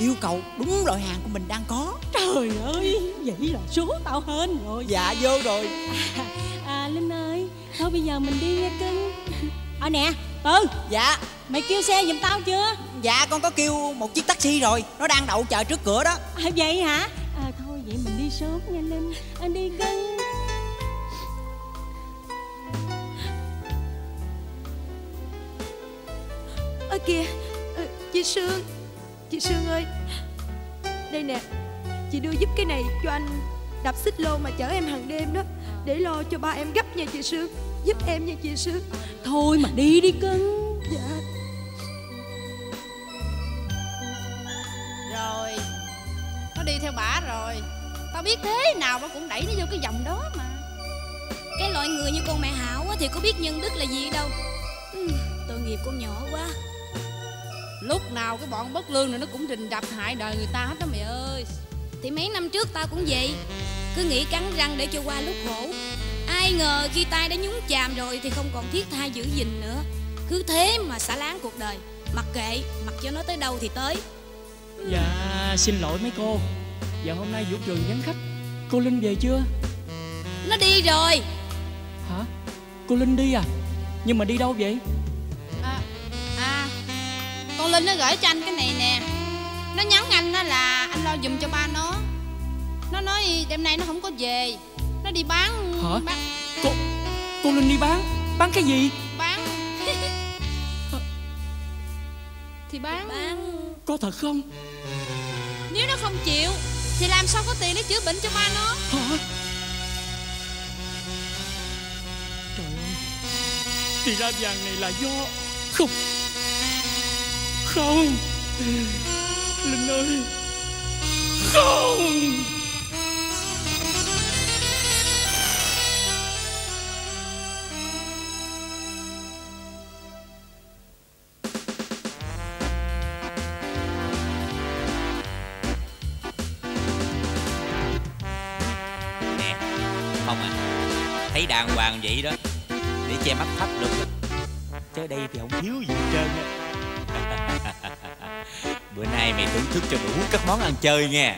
yêu cầu đúng loại hàng của mình đang có. Trời ơi Vậy là số tao hên rồi. Dạ vô rồi. À Linh ơi Thôi bây giờ mình đi nha cưng. Ờ nè Tư. Dạ. Mày kêu xe giùm tao chưa? Dạ con có kêu một chiếc taxi rồi Nó đang đậu chờ trước cửa đó. À, Vậy hả? À thôi vậy mình đi sớm nha Linh. Anh đi cưng. Ơ kìa chị sương chị sương ơi. Đây nè chị đưa giúp cái này cho anh đạp xích lô mà chở em hàng đêm đó để lo cho ba em gấp nha chị sương. Giúp em nha chị sương. Thôi mà đi đi cưng. Dạ. Rồi Nó đi theo bả rồi. Tao biết thế nào nó cũng đẩy nó vô cái vòng đó mà. Cái loại người như con mẹ Hảo á, Thì có biết nhân đức là gì đâu. Ừm, Tội nghiệp con nhỏ quá Lúc nào cái bọn bất lương này nó cũng rình rập hại đời người ta hết đó mày ơi. Thì mấy năm trước tao cũng vậy. Cứ nghĩ cắn răng để cho qua lúc khổ. Ai ngờ khi tay đã nhúng chàm rồi Thì không còn thiết tha giữ gìn nữa. Cứ thế mà xả láng cuộc đời. Mặc kệ, mặc cho nó tới đâu thì tới. Dạ xin lỗi mấy cô. Dạ hôm nay vũ trường vắng khách. Cô Linh về chưa? Nó đi rồi. Hả? Cô Linh đi à? Nhưng mà đi đâu vậy Con Linh nó gửi cho anh cái này nè. Nó nhắn anh đó là anh lo giùm cho ba nó. Nó nói đêm nay nó không có về. Nó đi bán Hả? bán, Cô Cô Linh đi bán? Bán cái gì? Bán. Thì bán. Bán. Có thật không? Nếu nó không chịu Thì làm sao có tiền để chữa bệnh cho ba nó? Hả? Trời ơi. Thì ra vàng này là do Không không. Linh ơi. Không. Nè Không à Thấy đàng hoàng vậy đó, Để che mắt thấp được. Chứ đây thì không thiếu gì hết trơn á. bữa nay mày thưởng thức cho đủ các món ăn chơi nha.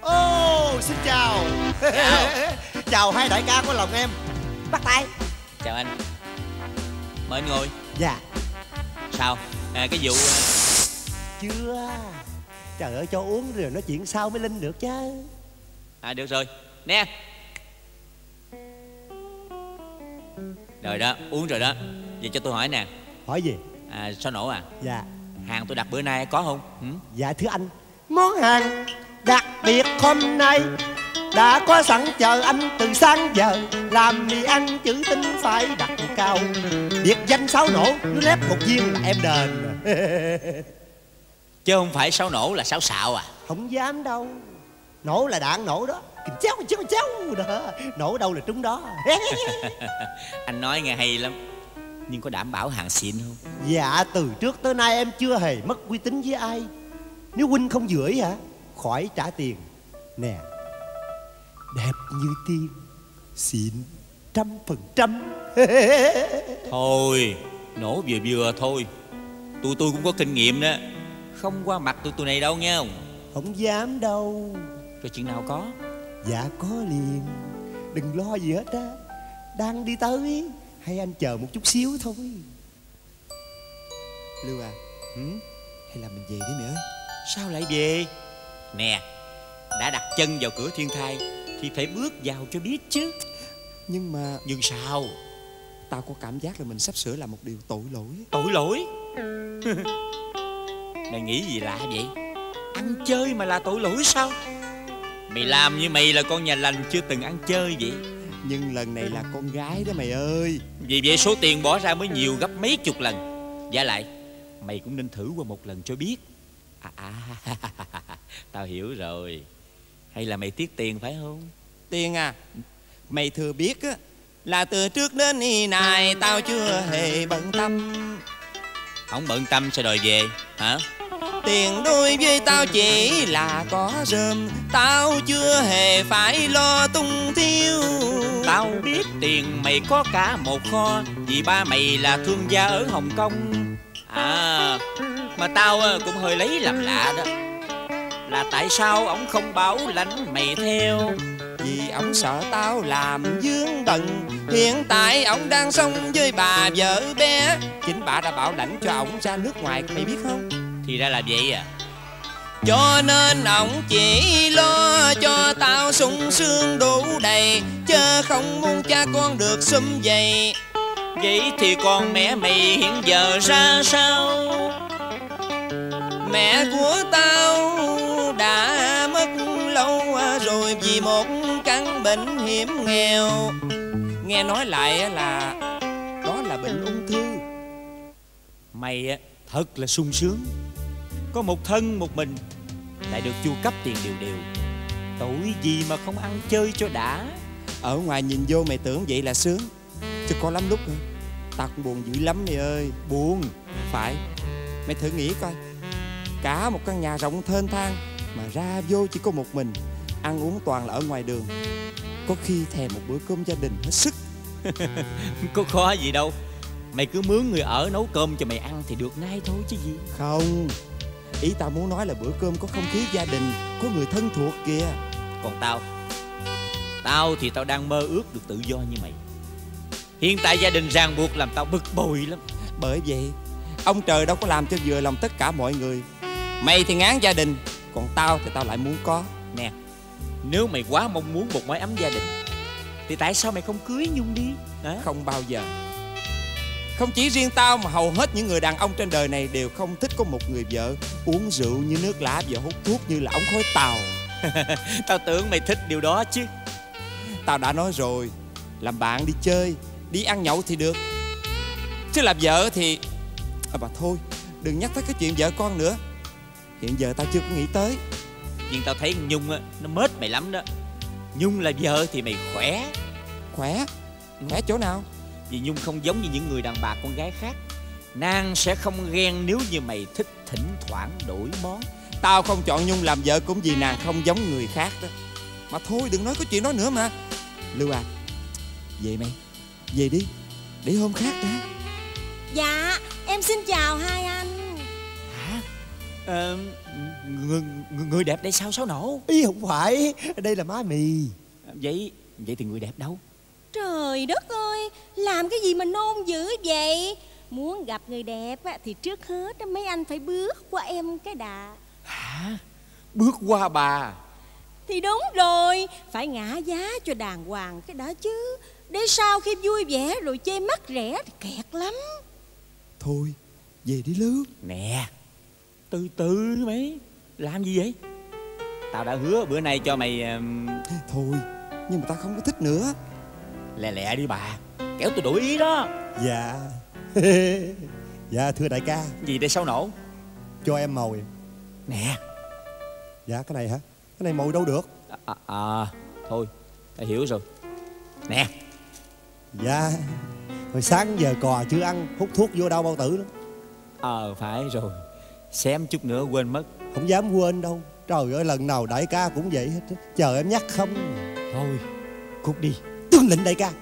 Ô, xin chào. Chào. Chào hai đại ca của lòng em. Bắt tay. Chào anh. Mời anh ngồi. Dạ. Sao? À, cái vụ à, Chưa. Trời ơi cho uống rồi nói chuyện sau mới linh được chứ? À được rồi. Nè. Rồi đó uống rồi đó. Vậy cho tôi hỏi nè. Hỏi gì à, sao nổ à? Dạ. Hàng tôi đặt bữa nay có không? Ừ? Dạ thưa anh. Món hàng đặc biệt hôm nay Đã có sẵn chờ anh từ sáng giờ. Làm mì ăn chữ tinh phải đặt cao. Biệt danh sáo nổ Nó lép một viên em đền. Chứ không phải sáo nổ là sáo xạo à? Không dám đâu. Nổ là đạn nổ đó. Kìm chéo kìm chéo kìm chéo đó. Nổ đâu là trúng đó. Anh nói nghe hay lắm nhưng có đảm bảo hàng xịn không? Dạ từ trước tới nay em chưa hề mất uy tín với ai. Nếu huynh không dưỡi hả? Khỏi trả tiền. Nè Đẹp như tiên Xịn trăm phần trăm. Thôi nổ vừa vừa thôi. Tụi tôi cũng có kinh nghiệm đó. Không qua mặt tụi tụi này đâu nha Không dám đâu. Rồi chuyện nào có? Dạ có liền. Đừng lo gì hết á. Đang đi tới Hay anh chờ một chút xíu thôi. Lưu à ừ? Hay là mình về đi mẹ ơi. Sao lại về? Nè đã đặt chân vào cửa thiên thai thì phải bước vào cho biết chứ. Nhưng mà nhưng sao? Tao có cảm giác là mình sắp sửa làm một điều tội lỗi. Tội lỗi? Mày nghĩ gì lạ vậy? Ăn chơi mà là tội lỗi sao? Mày làm như mày là con nhà lành chưa từng ăn chơi vậy Nhưng lần này là con gái đó mày ơi. Vì vậy số tiền bỏ ra mới nhiều gấp mấy chục lần. Giả lại Mày cũng nên thử qua một lần cho biết. À à Tao hiểu rồi. Hay là mày tiếc tiền phải không? Tiên à? Mày thừa biết á Là từ trước đến nay Tao chưa hề bận tâm. Không bận tâm sao đòi về Hả Tiền đôi với tao chỉ là có rơm. Tao chưa hề phải lo tung thiếu. Tao biết tiền mày có cả một kho Vì ba mày là thương gia ở Hồng Kông. À Mà tao ờ, cũng hơi lấy làm lạ đó. Là tại sao ổng không bảo lãnh mày theo? Vì ổng sợ tao làm dướng bận Hiện tại ổng đang sống với bà vợ bé. Chính bà đã bảo lãnh cho ổng ra nước ngoài Mày biết không thì ra là vậy à. Cho nên ổng chỉ lo cho tao sung sướng đủ đầy, Chớ không muốn cha con được xúm dày Vậy thì con mẹ mày hiện giờ ra sao? Mẹ của tao đã mất lâu à, rồi vì một căn bệnh hiểm nghèo. Nghe nói lại là, đó là bệnh ung thư. Mày thật là sung sướng. Có một thân một mình Lại được chu cấp tiền đều đều. Tội gì mà không ăn chơi cho đã? Ở ngoài nhìn vô mày tưởng vậy là sướng. Chứ có lắm lúc hả Tao cũng buồn dữ lắm mày ơi. Buồn? Phải. Mày thử nghĩ coi. Cả một căn nhà rộng thênh thang Mà ra vô chỉ có một mình Ăn uống toàn là ở ngoài đường. Có khi thèm một bữa cơm gia đình hết sức. Có khó gì đâu. Mày cứ mướn người ở nấu cơm cho mày ăn Thì được ngay thôi chứ gì. Không Ý tao muốn nói là bữa cơm có không khí gia đình Có người thân thuộc kìa. Còn tao Tao thì tao đang mơ ước được tự do như mày. Hiện tại gia đình ràng buộc làm tao bực bội lắm. Bởi vậy Ông trời đâu có làm cho vừa lòng tất cả mọi người. Mày thì ngán gia đình Còn tao thì tao lại muốn có. Nè Nếu mày quá mong muốn một mái ấm gia đình Thì tại sao mày không cưới Nhung đi? Hả? Không bao giờ Không chỉ riêng tao mà hầu hết những người đàn ông trên đời này Đều không thích có một người vợ Uống rượu như nước lã và hút thuốc như là ống khói tàu. Tao tưởng mày thích điều đó chứ. Tao đã nói rồi Làm bạn đi chơi Đi ăn nhậu thì được. Chứ làm vợ thì à, Mà thôi Đừng nhắc tới cái chuyện vợ con nữa. Hiện giờ tao chưa có nghĩ tới. Nhưng tao thấy Nhung á Nó mết mày lắm đó. Nhung là vợ thì mày khỏe. Khỏe? Khỏe chỗ nào Vì Nhung không giống như những người đàn bà con gái khác. Nàng sẽ không ghen nếu như mày thích thỉnh thoảng đổi món. Tao không chọn Nhung làm vợ cũng vì nàng không giống người khác đó. Mà thôi đừng nói cái chuyện đó nữa mà. Lưu à Về mày. Về đi. Để hôm khác đã. Dạ em xin chào hai anh. Ờ, người, người, người đẹp đây sao sáu nổ? Ý không phải Đây là má mì. Vậy vậy thì người đẹp đâu Trời đất ơi Làm cái gì mà nôn dữ vậy? Muốn gặp người đẹp á, thì trước hết á, mấy anh phải bước qua em cái đà Hả? Bước qua bà? Thì đúng rồi Phải ngã giá cho đàng hoàng cái đó chứ. Để sau khi vui vẻ rồi chê mắt rẻ thì kẹt lắm. Thôi về đi Lưu Nè Từ từ mấy Làm gì vậy? Tao đã hứa bữa nay cho mày Thôi Nhưng mà ta không có thích nữa Lẹ lẹ đi bà Kéo tôi đổi ý đó. Dạ. Dạ thưa đại ca. Gì đây sao nổ? Cho em mồi. Nè. Dạ cái này hả? Cái này mồi đâu được? À, à, à Thôi ta hiểu rồi. Nè. Dạ. Hồi sáng giờ cò chưa ăn Hút thuốc vô đau bao tử lắm Ờ phải rồi. Xém chút nữa quên mất. Không dám quên đâu. Trời ơi lần nào đại ca cũng vậy hết Chờ em nhắc không. Thôi Cút đi Tuân lệnh đại ca.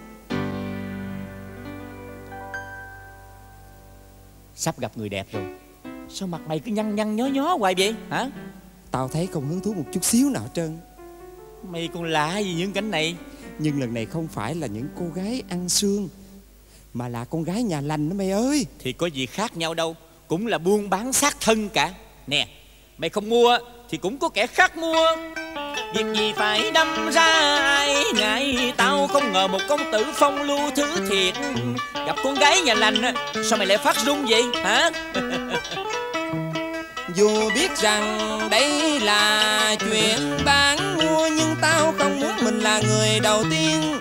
Sắp gặp người đẹp rồi. Sao mặt mày cứ nhăn nhăn nhó nhó hoài vậy? Hả? Tao thấy không hứng thú một chút xíu nào hết trơn. Mày còn lạ gì những cảnh này? Nhưng lần này không phải là những cô gái ăn xương Mà là con gái nhà lành đó mày ơi. Thì có gì khác nhau đâu. Cũng là buôn bán xác thân cả. Nè Mày không mua Thì cũng có kẻ khác mua Việc gì phải đâm ra ai ngại? Tao không ngờ một công tử phong lưu thứ thiệt. Gặp con gái nhà lành, Sao mày lại phát run vậy, hả? Dù biết rằng đây là chuyện bán mua, Nhưng tao không muốn mình là người đầu tiên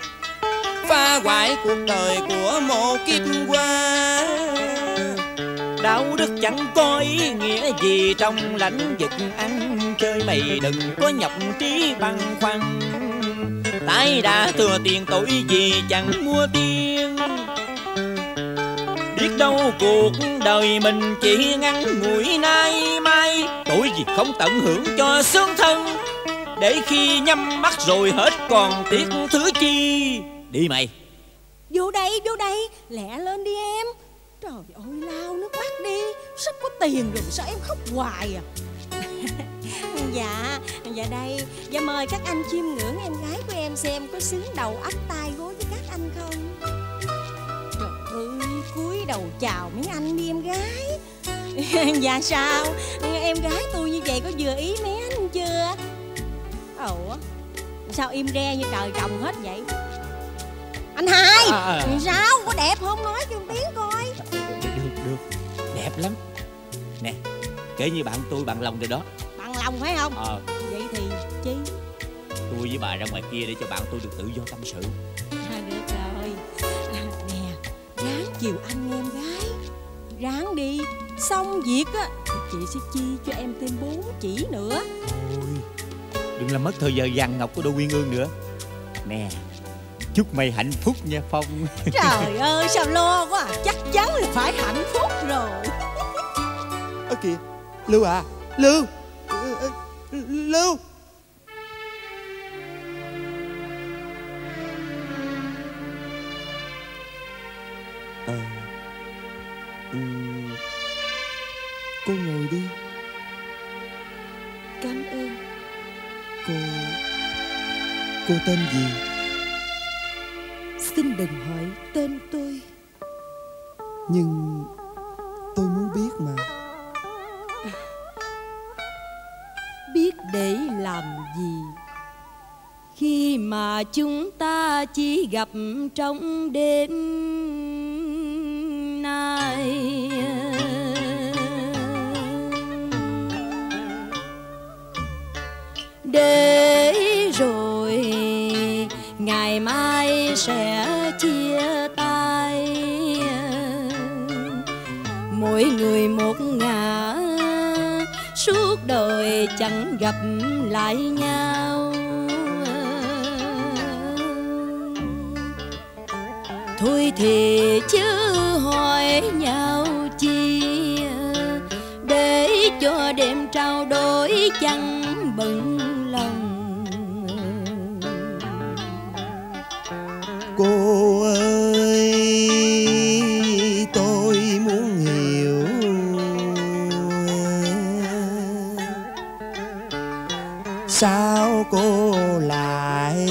Phá hoại cuộc đời của một kiếp qua. Đạo đức chẳng có ý nghĩa gì trong lãnh vực ăn chơi Mày, đừng có nhọc trí băn khoăn. Tái đã thừa tiền tội gì chẳng mua tiền. Biết đâu cuộc đời mình chỉ ngắn ngủi nay mai. Tuổi gì không tận hưởng cho sướng thân. Để khi nhắm mắt rồi hết còn tiếc thứ chi. Đi mày. Vô đây vô đây, Lẹ lên đi em. Trời ơi, lao nước mắt đi. Sắp có tiền rồi, sao em khóc hoài à? Dạ Dạ đây. Dạ mời các anh chiêm ngưỡng em gái của em xem Có xứng đầu ấp tai gối với các anh không? Trời ơi cúi đầu chào mấy anh đi em gái. Dạ sao? Em gái tôi như vậy có vừa ý mấy anh chưa? Ủa Sao im re như trời trồng hết vậy? Anh hai À, à, à. Sao? Có đẹp không? Nói cho tiếng coi. Được được. Đẹp lắm. Nè Kể như bạn tôi bạn lòng rồi đó. Bằng lòng phải không? Ờ. Vậy thì chi Tôi với bà ra ngoài kia để cho bạn tôi được tự do tâm sự. À, Được rồi à, Nè Ráng chiều anh em gái. Ráng đi. Xong việc á Thì chị sẽ chi cho em thêm bốn chỉ nữa. Thôi Đừng làm mất thời giờ vàng ngọc của Đô Quyên Ương nữa. Nè Chúc mày hạnh phúc nha Phong. Trời ơi sao lo quá à. Chắc chắn là phải hạnh phúc rồi. Ơ kìa Lưu à? Lưu! Lưu! Ờ ừm, Cô ngồi đi. Cảm ơn. Cô Cô tên gì? Xin đừng hỏi tên tôi. Nhưng Tôi muốn biết mà để làm gì? Khi mà chúng ta chỉ gặp trong đêm nay. Để rồi ngày mai sẽ chia tay. Mỗi người một ngả đời chẳng gặp lại nhau. Thôi thì chứ hỏi nhau chi để cho đêm trao đổi chẳng bận sao cô lại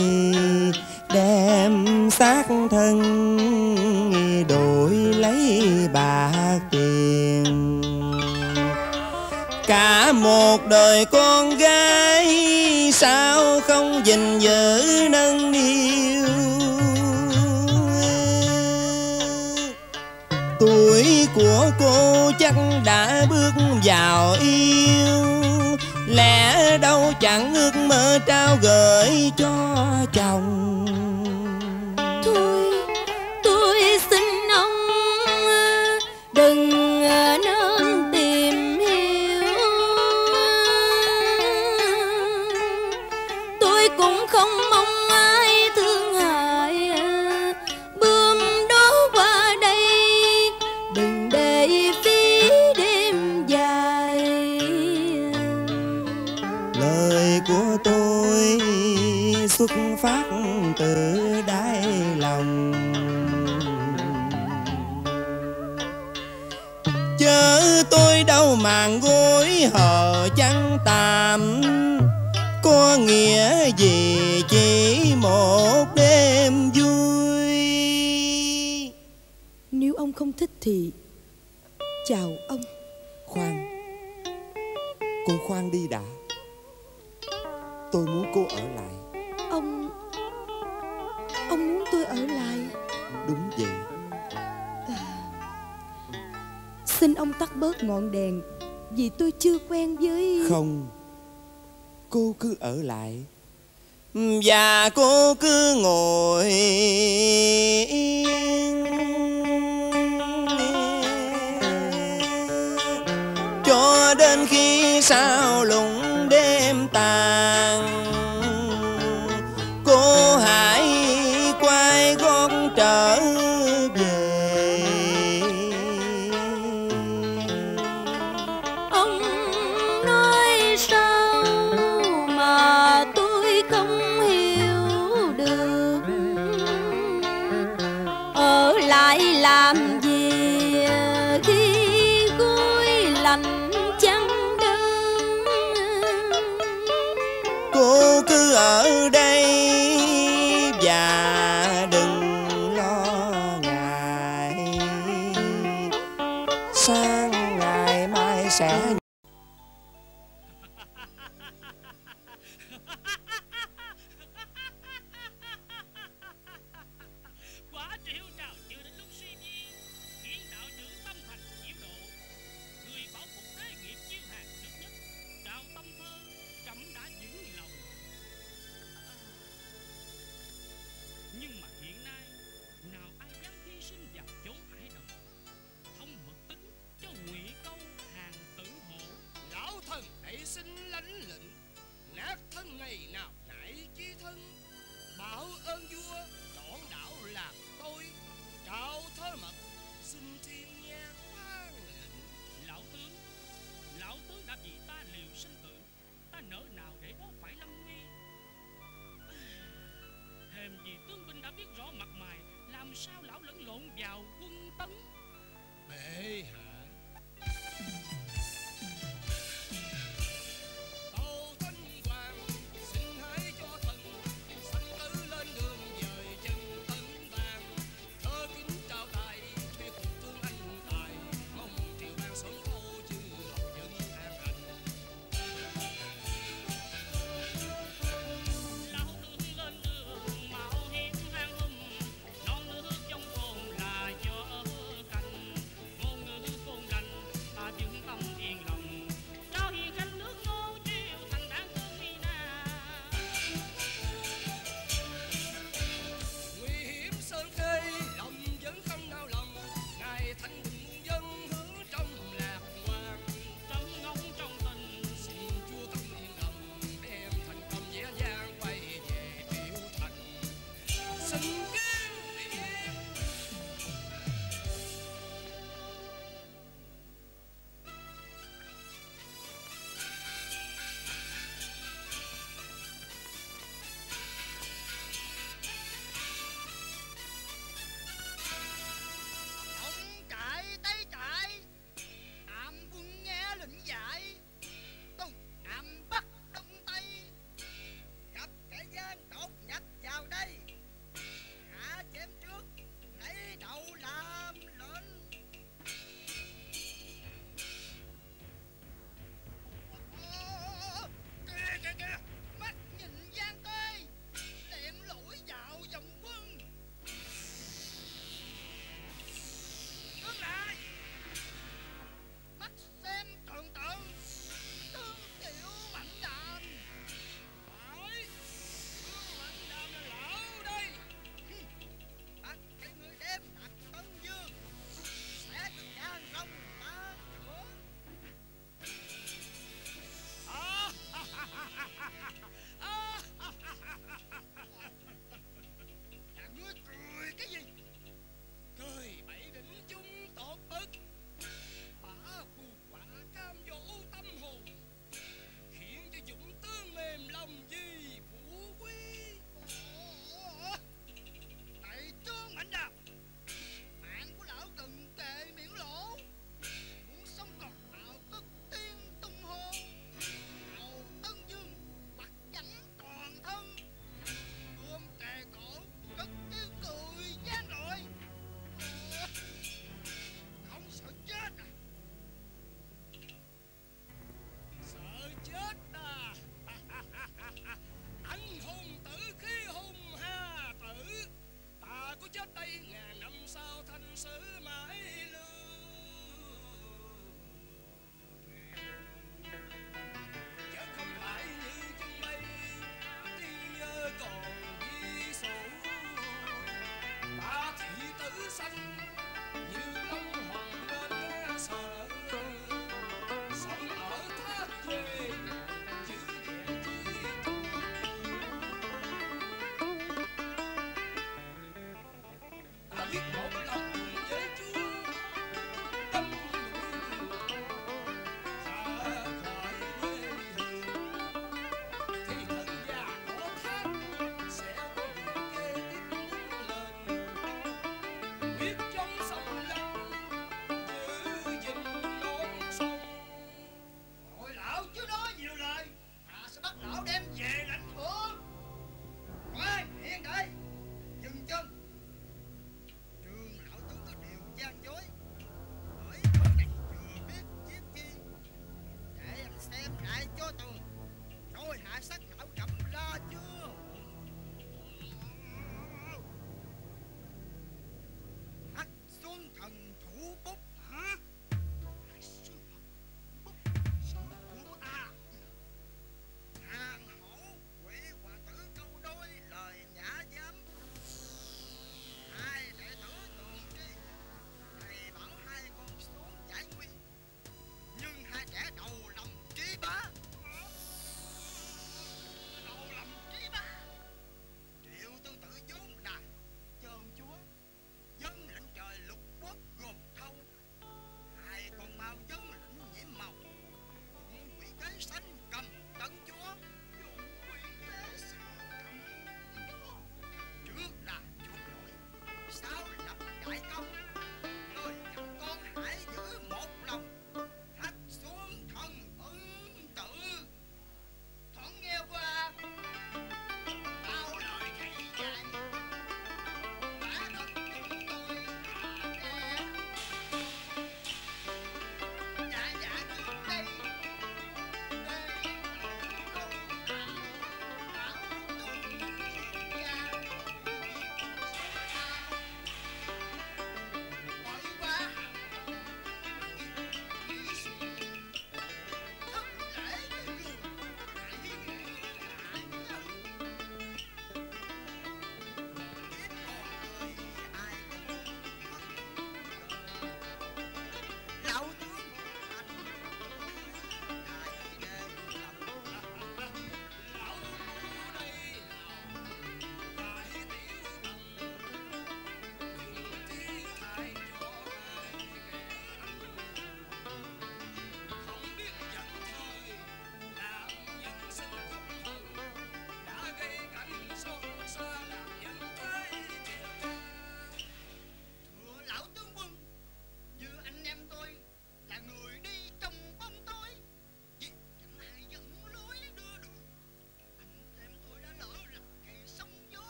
đem xác thân đổi lấy bạc tiền? Cả một đời con gái sao không gìn giữ nâng niu? Tuổi của cô chắc đã bước vào yêu lẽ đâu chẳng ước mơ trao gửi cho chồng. Xuất phát từ đáy lòng. Chớ tôi đâu màng gối hờ chăn tạm có nghĩa gì chỉ một đêm vui? Nếu ông không thích thì Chào ông. Khoan cô khoan đi đã. Tôi muốn cô ở lại Xin ông tắt bớt ngọn đèn, Vì tôi chưa quen với Không, Cô cứ ở lại. Và cô cứ ngồi yên Cho đến khi sao lùng đêm tàn. Nát thân ngày nào nãy chi thân, Bảo ơn vua chọn đạo làm tôi. Trao thơ mật, xin thiên nhang ban lệnh. Lão tướng Lão tướng đã vì ta liều sinh tử, Ta nỡ nào để đó phải lâm nguy? Hèm gì tướng binh đã biết rõ mặt mày, Làm sao lão lẫn lộn vào?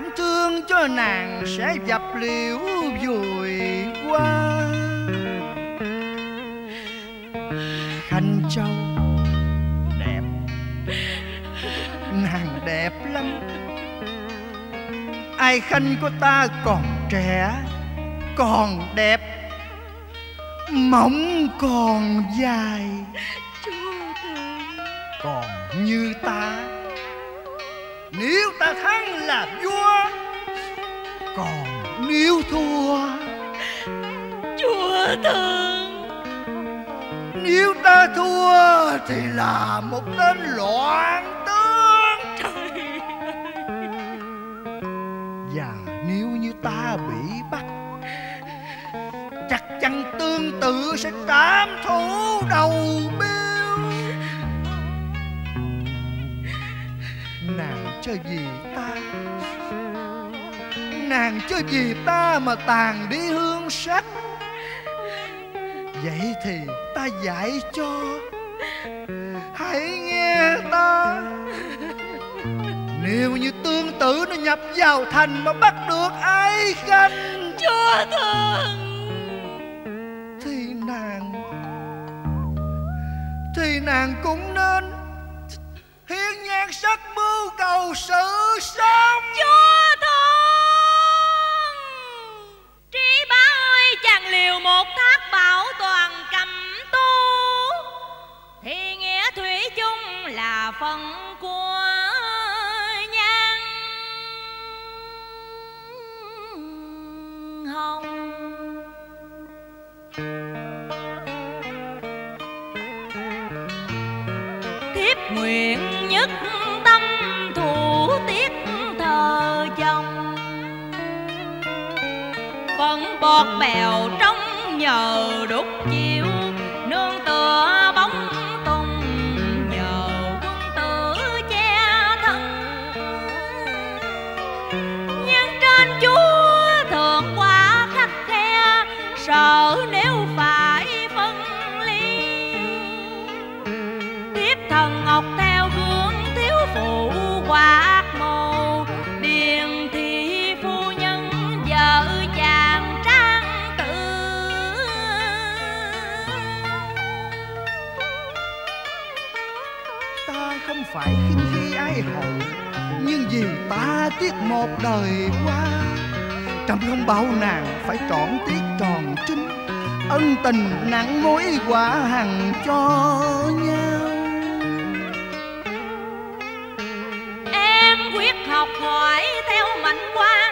Cảm thương cho nàng sẽ dập liễu vùi qua. Khanh châu đẹp nàng đẹp lắm. Ai khanh của ta còn trẻ còn đẹp mỏng còn dài. Còn như ta nếu thua. Chúa thương. Nếu ta thua thì là một tên loạn tướng. Và nếu như ta bị bắt chắc chắn tương tự sẽ trảm thủ đầu biêu. Nàng cho vì ta nàng cho vì ta mà tàn đi hương sắc. Vậy thì ta dạy cho. Hãy nghe ta. Nếu như tương tự nó nhập vào thành mà bắt được ai khanh chúa thương. Thì nàng thì nàng cũng nên hiến nhan sắc mưu cầu sự sống. Chúa phận phần của nhan hồng. Thiếp nguyện nhất tâm thủ tiết thờ chồng. Phấn bọt bèo trong nhờ đúc chi vì ta tiếc một đời qua? Trăm không bảo nàng phải trọn tiết tròn trinh ân tình nặng mối quả hằng cho nhau. Em quyết học hỏi theo mạnh quang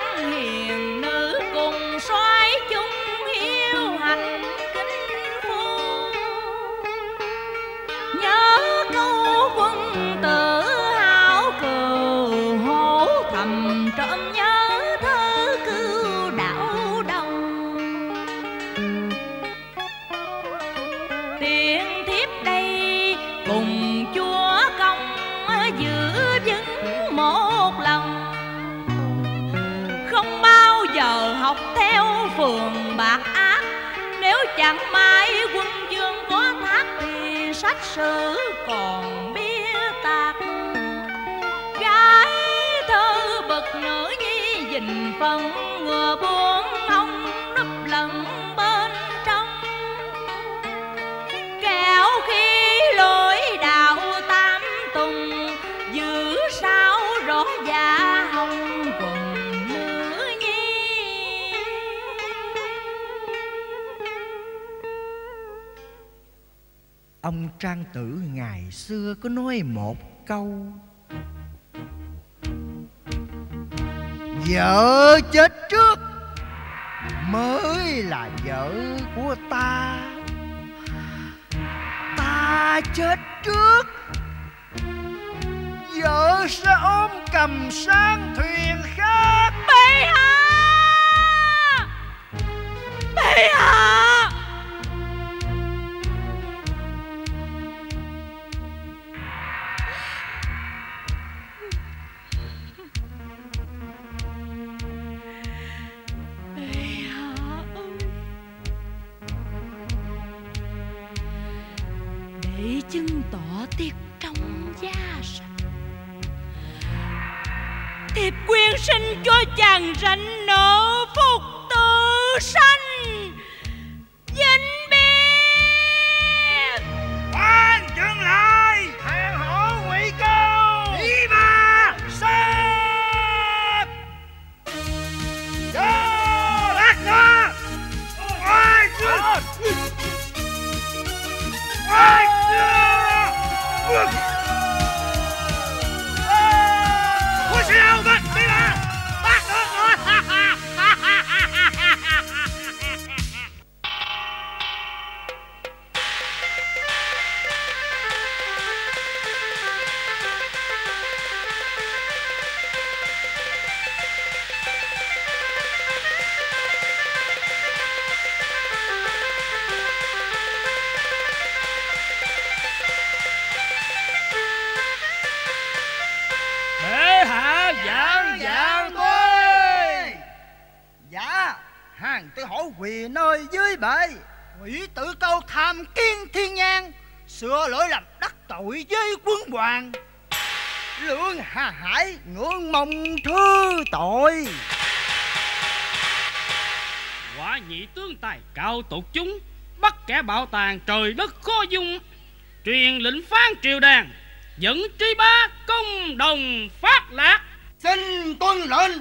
sử còn bia tạc. Gái thơ bậc nữ nhi dình phân ngừa buông ông trang tử ngày xưa có nói một câu. Vợ chết trước mới là vợ của ta. Ta chết trước, vợ sẽ ôm cầm sang thuyền khác. Bệ hạ bệ hạ bắt kẻ bạo tàn trời đất khó dung truyền lệnh phán triều đàn dẫn trí ba công đồng phát lạc. Xin tuân lệnh.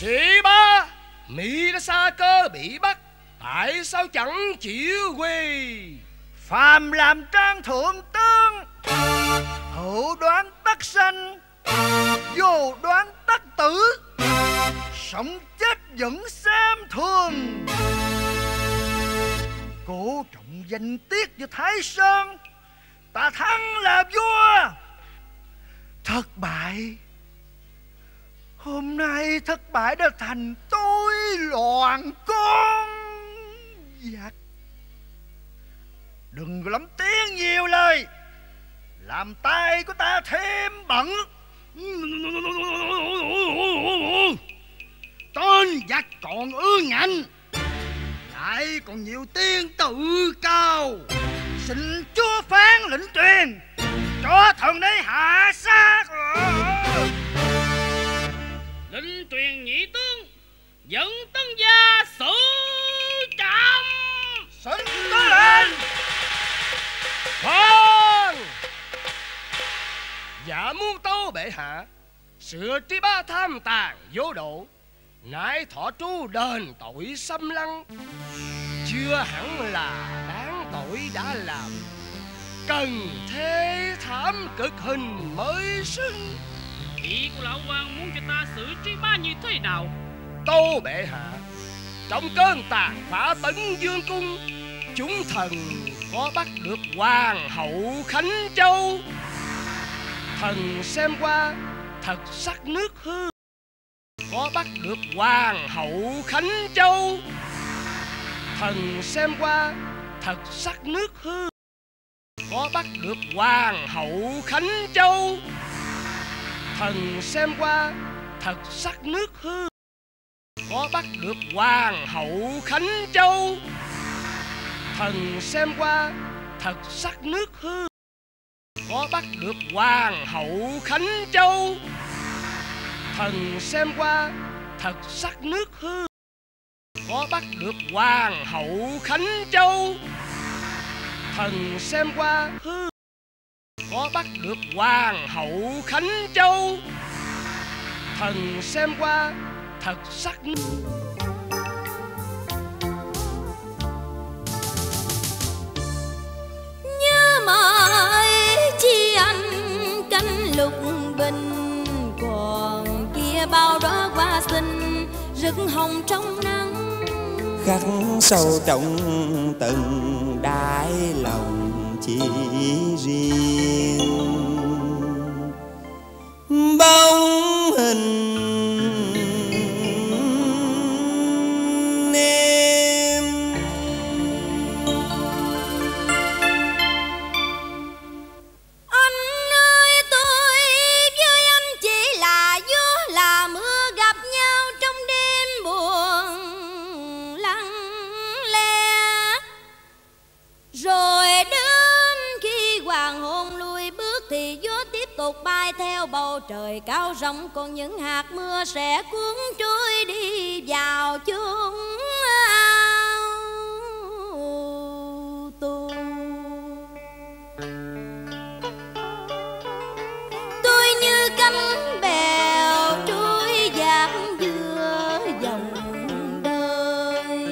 Chị ba Mỹ đã xa cơ bị bắt Tại sao chẳng chịu quy Phàm làm trang thượng tướng Hữu đoán tất sanh, Vô đoán tất tử, Sống chết vẫn xem thường. Cổ trọng danh tiết như Thái Sơn, Ta thắng là vua. Thất bại, Hôm nay thất bại đã thành tôi loạn con. Giặc Đừng có lắm tiếng nhiều lời. Làm tay của ta thêm bận. Tên giặc còn ương ngạnh. Lại còn nhiều tiếng tự cao. Xin chúa phán lệnh truyền. Cho thần đây hạ sát. Lệnh truyền nhị tướng. Dẫn tân gia xử trạm Xin tới lên Khoan Dạ muôn tâu bệ hạ Sửa trí ba tham tàn vô độ Nãi thọ tru đền tội xâm lăng Chưa hẳn là đáng tội đã làm. Cần thế thảm cực hình mới xứng ý của lão quan muốn cho ta xử trí ba như thế nào? Tâu bệ hạ Trong cơn tàn phá tấn dương cung Chúng thần có bắt được hoàng hậu Khánh Châu. Thần xem qua, thật sắc nước hư. Có bắt được hoàng hậu Khánh Châu. Thần xem qua, thật sắc nước hư. Có bắt được hoàng hậu Khánh Châu. Thần xem qua, thật sắc nước hư. Có bắt được hoàng hậu khánh châu thần xem qua, thật sắc nước hư. Có bắt được hoàng hậu khánh châu. Thần xem qua, thật sắc nước hư. Có bắt được hoàng hậu khánh châu. Thần xem qua, hư. Có bắt được hoàng hậu khánh châu. Thần xem qua, thật sắc nước nhớ mãi chi anh canh lục bình. Còn kia bao đó qua xinh rực hồng trong nắng. Khắc sâu trong từng đáy lòng chỉ riêng. Bóng hình theo bầu trời cao rộng, Còn những hạt mưa sẽ cuốn trôi đi vào chúng tu tôi. Tôi như cánh bèo trôi dạt giữa dòng đời.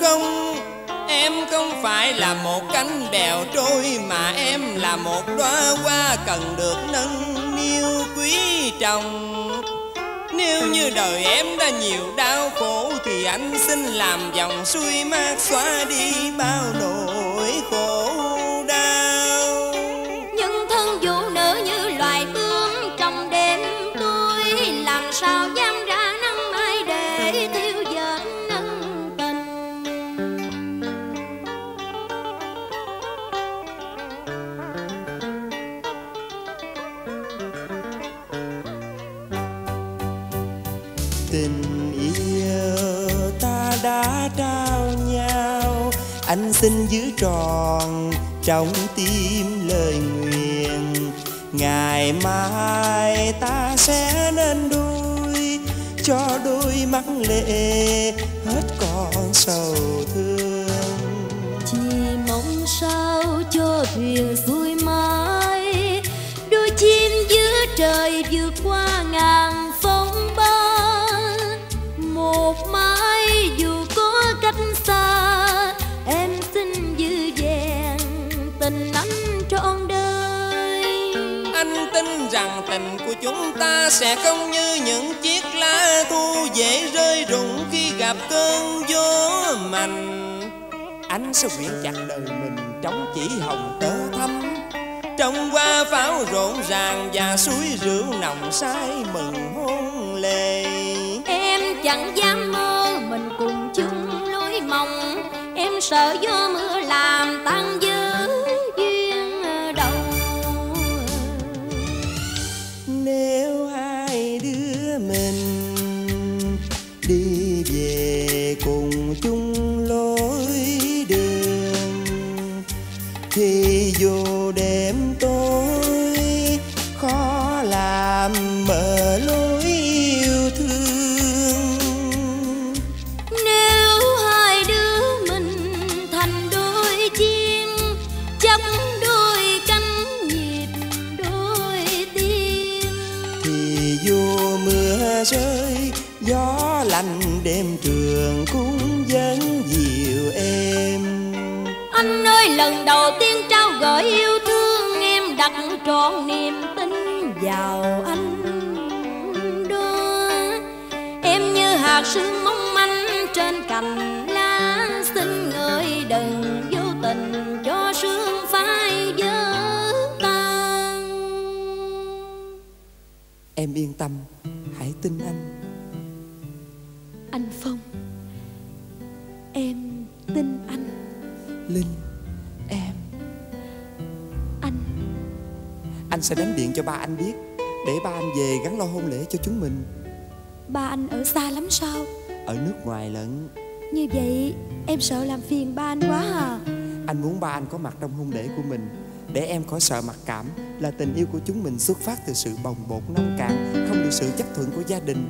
Không em không phải là một cánh bèo trôi mà em là một đóa hoa cần được nâng niu quý trọng. Nếu như đời em đã nhiều đau khổ thì anh xin làm dòng suối mát xóa đi bao nỗi khổ. Xin giữ tròn trong tim lời nguyện. Ngày mai ta sẽ nên đôi cho đôi mắt lệ hết còn sầu thương. Chỉ mong sao cho thuyền xuôi mãi, đôi chim giữa trời vượt qua ngàn tin rằng tình của chúng ta sẽ không như những chiếc lá thu dễ rơi rụng khi gặp cơn gió mạnh. Anh sẽ quyện chặt đời mình trong chỉ hồng tơ thắm. Trong hoa pháo rộn ràng và suối rượu nồng say mừng hôn lề em chẳng dám mơ mình cùng chung lối mộng em sợ gió mưa làm tan thì dù đêm tối khó làm mở lối yêu thương. Nếu hai đứa mình thành đôi chim chấp đôi cánh nhịp đôi tim. Thì dù mưa rơi gió lạnh đêm trường cũng vẫn dịu anh ơi lần đầu tiên trao gửi yêu thương em đặt trọn niềm tin vào anh. Đó em như hạt sương mong manh trên cành lá xin người đừng vô tình cho sương phai vỡ tan. Em yên tâm hãy tin anh. Anh Phong Em tin anh sẽ đánh điện cho ba anh biết để ba anh về gắn lo hôn lễ cho chúng mình. Ba anh ở xa lắm sao? Ở nước ngoài lận. Như vậy em sợ làm phiền ba anh quá à. Anh muốn ba anh có mặt trong hôn lễ của mình để em khỏi sợ mặc cảm là tình yêu của chúng mình xuất phát từ sự bồng bột nông cạn không được sự chấp thuận của gia đình.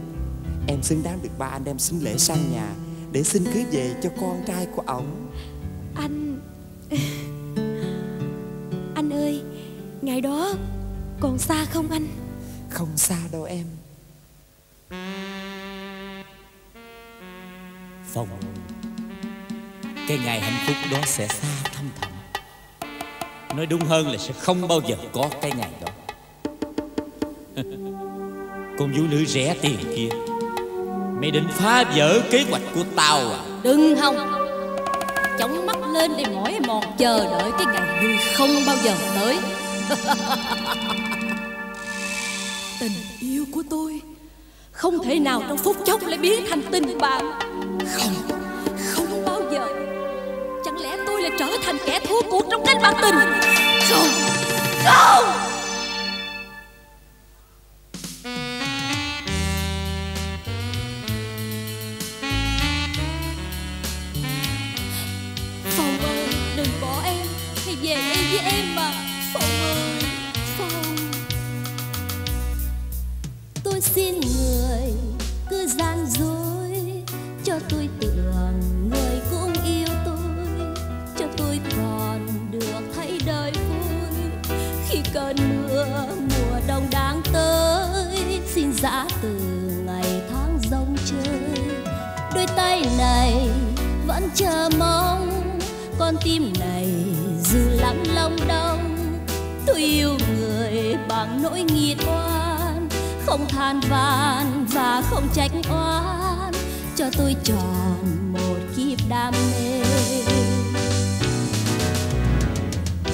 Em xứng đáng được ba anh đem xin lễ sang nhà để xin cưới về cho con trai của ổng. Anh Anh ơi Ngày đó còn xa không anh? Không xa đâu em. Phong Cái ngày hạnh phúc đó sẽ xa thăm thẳm Nói đúng hơn là sẽ không bao giờ có cái ngày đó. Con vũ nữ rẻ tiền kia Mày định phá vỡ kế hoạch của tao à? Đừng hòng. Chống mắt lên để mỏi mòn chờ đợi cái ngày vui không bao giờ tới của tôi. Không thể nào trong phút chốc lại biến thành tình bạn. Không, không bao giờ. Chẳng lẽ tôi lại trở thành kẻ thua cuộc trong đánh bạc tình? Không, không. Phong ơi, đừng bỏ em. Hãy về đây với em mà. Vẫn chờ mong. Con tim này dù lắng long đông tôi yêu người bằng nỗi nghiệt oan. Không than van và không trách oan, cho tôi tròn một kiếp đam mê.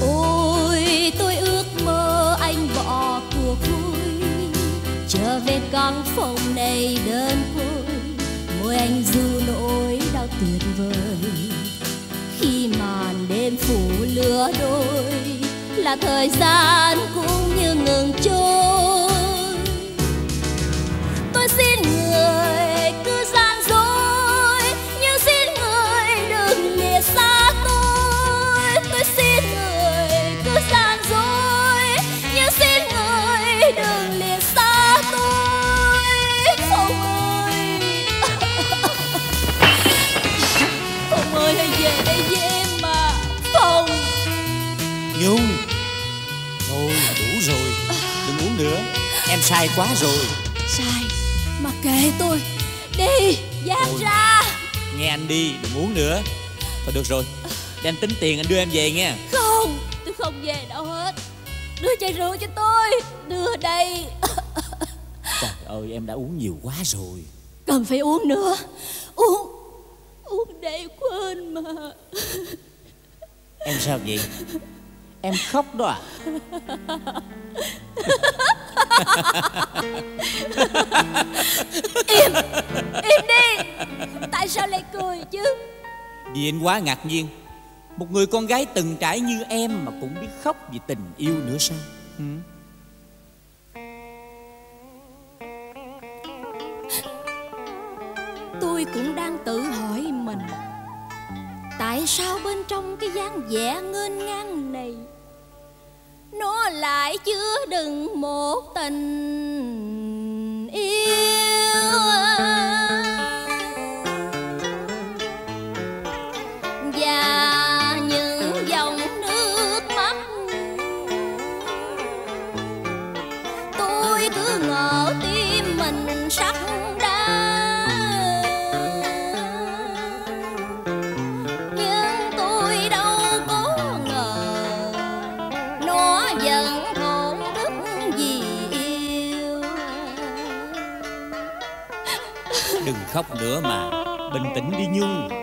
Ôi, tôi ước mơ anh bỏ cuộc vui, trở về căn phòng này đơn côi. Môi anh du nỗi sao tuyệt vời. Khi màn đêm phủ lửa đôi, là thời gian cũng như ngừng trôi. Sai quá rồi. Sai mà kệ tôi. Đi dám Ôi. ra. Nghe anh đi đừng uống nữa. Thôi được rồi. Để anh tính tiền anh đưa em về nha. Không tôi không về đâu hết. Đưa chai rượu cho tôi. Đưa đây. Trời ơi em đã uống nhiều quá rồi. Cần phải uống nữa. Uống uống để quên mà. Em sao vậy Em khóc đó à? Im im đi. Tại sao lại cười chứ? Vì anh quá ngạc nhiên. Một người con gái từng trải như em Mà cũng biết khóc vì tình yêu nữa sao? Ừ? tôi cũng đang tự hỏi mình tại sao bên trong cái dáng vẻ ngênh ngang này nó lại chứa đựng một tình khóc nữa mà. Bình tĩnh đi Nhung.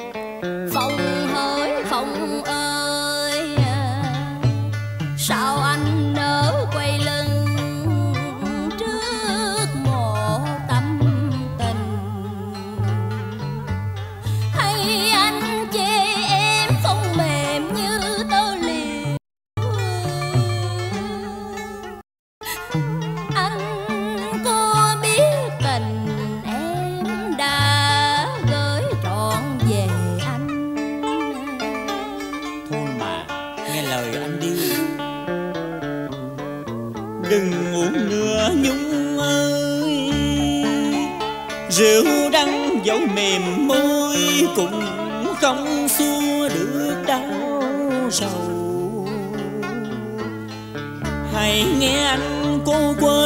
Nghe anh cô quơ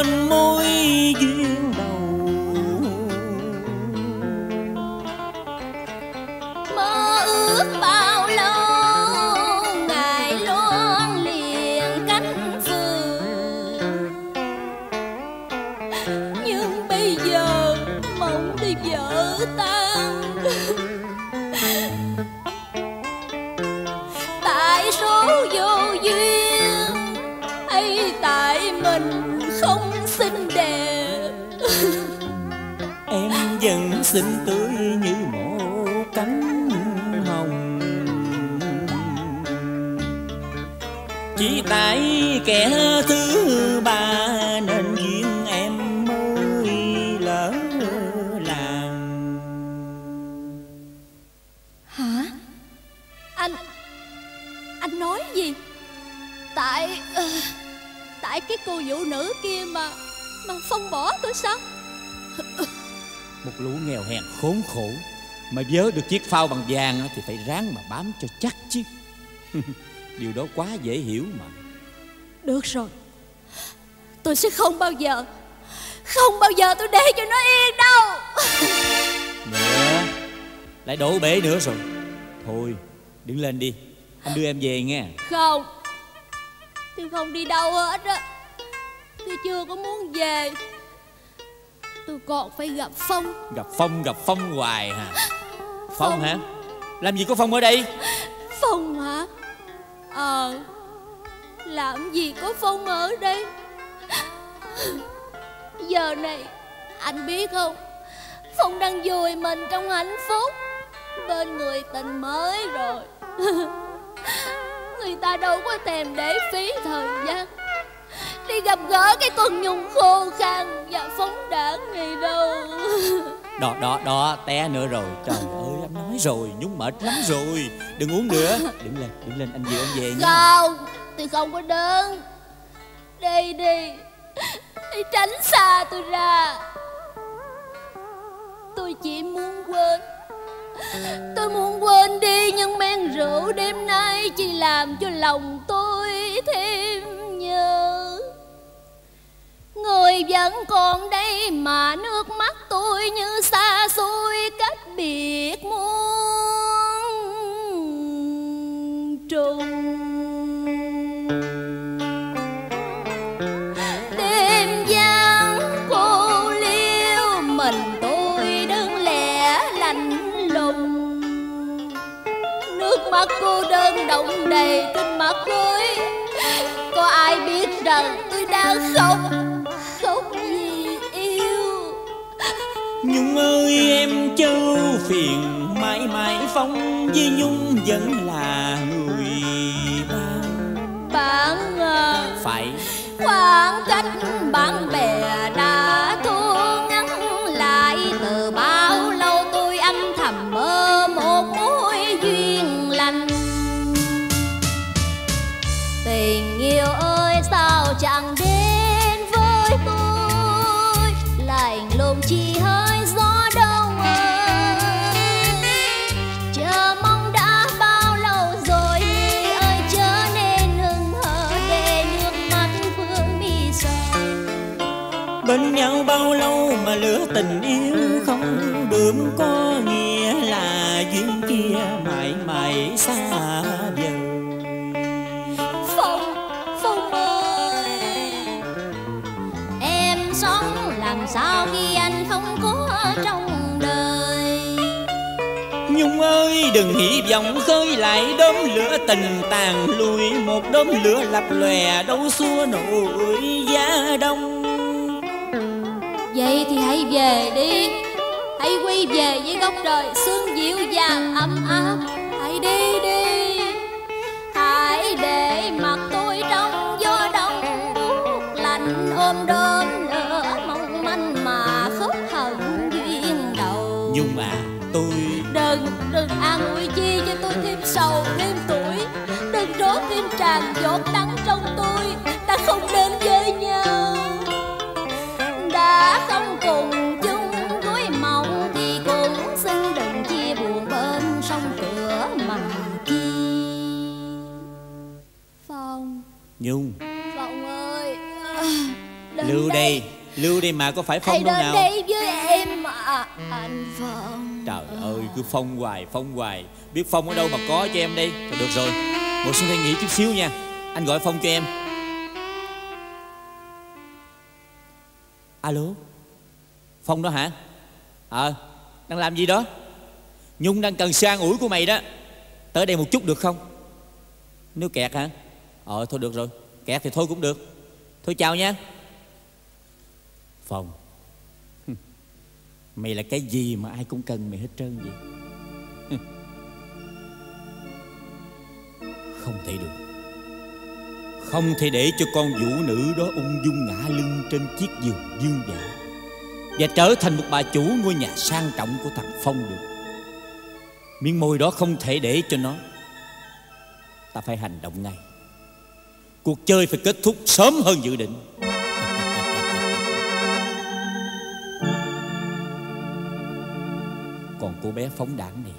Mà vớ được chiếc phao bằng vàng thì phải ráng mà bám cho chắc chứ. Điều đó quá dễ hiểu mà. Được rồi. Tôi sẽ không bao giờ không bao giờ tôi để cho nó yên đâu. Nữa Lại đổ bể nữa rồi. Thôi đứng lên đi. Anh đưa em về nghe. Không. Tôi không đi đâu hết á. Tôi chưa có muốn về. Tôi còn phải gặp phong. Gặp Phong gặp Phong hoài hả Phong hả? Làm gì có Phong ở đây? Phong hả? Ờ làm gì có phong ở đây? Giờ này, anh biết không? Phong đang vùi mình trong hạnh phúc. Bên người tình mới rồi. Người ta đâu có thèm để phí thời gian. Đi gặp gỡ cái con nhung khô khan và phóng đảng này đâu. Đó đó đó, té nữa rồi. Trời ơi anh nói rồi, Nhúng mệt lắm rồi. Đừng uống nữa. Đứng lên đứng lên, anh về em về nha. Không, tôi không có đơn đi đi. Đi tránh xa tôi ra. Tôi chỉ muốn quên. Tôi muốn quên đi nhưng men rượu đêm nay chỉ làm cho lòng tôi thêm nhớ người vẫn còn đây mà nước mắt tôi như xa với Nhung vẫn nhau bao lâu mà lửa tình yêu không đượm có nghĩa là duyên kia mãi mãi xa vời Phong, Phong ơi Em sống làm sao khi anh không có trong đời? Nhung ơi đừng hy vọng khơi lại đốm lửa tình tàn lùi Một đốm lửa lập lòe đâu xua nổi giá đông Vậy thì hãy về đi. Hãy quay về với góc trời sương dịu dàng, ấm áp. Hãy đi đi. Hãy để mặt tôi trong gió đông buốt lạnh ôm đôi. Lưu đây lưu đây mà có phải phong đâu nào? đây với em mà Anh Phong. Trời ơi cứ phong hoài phong hoài. Biết phong ở đâu mà có cho em đây Thôi được rồi. Ngồi xuống đây nghỉ chút xíu nha. Anh gọi phong cho em. Alo? Phong đó hả? Ờ đang làm gì đó? Nhung đang cần sự an ủi của mày đó. Tới đây một chút được không? Nếu kẹt hả? Ờ thôi được rồi. Kẹt thì thôi cũng được. Thôi chào nha phòng. Mày là cái gì mà ai cũng cần mày hết trơn vậy? Không thể được. Không thể để cho con vũ nữ đó ung dung ngã lưng trên chiếc giường dương dạ và trở thành một bà chủ ngôi nhà sang trọng của thằng phong được. Miếng môi đó không thể để cho nó. Ta phải hành động ngay. Cuộc chơi phải kết thúc sớm hơn dự định. Còn cô bé phóng đảng này.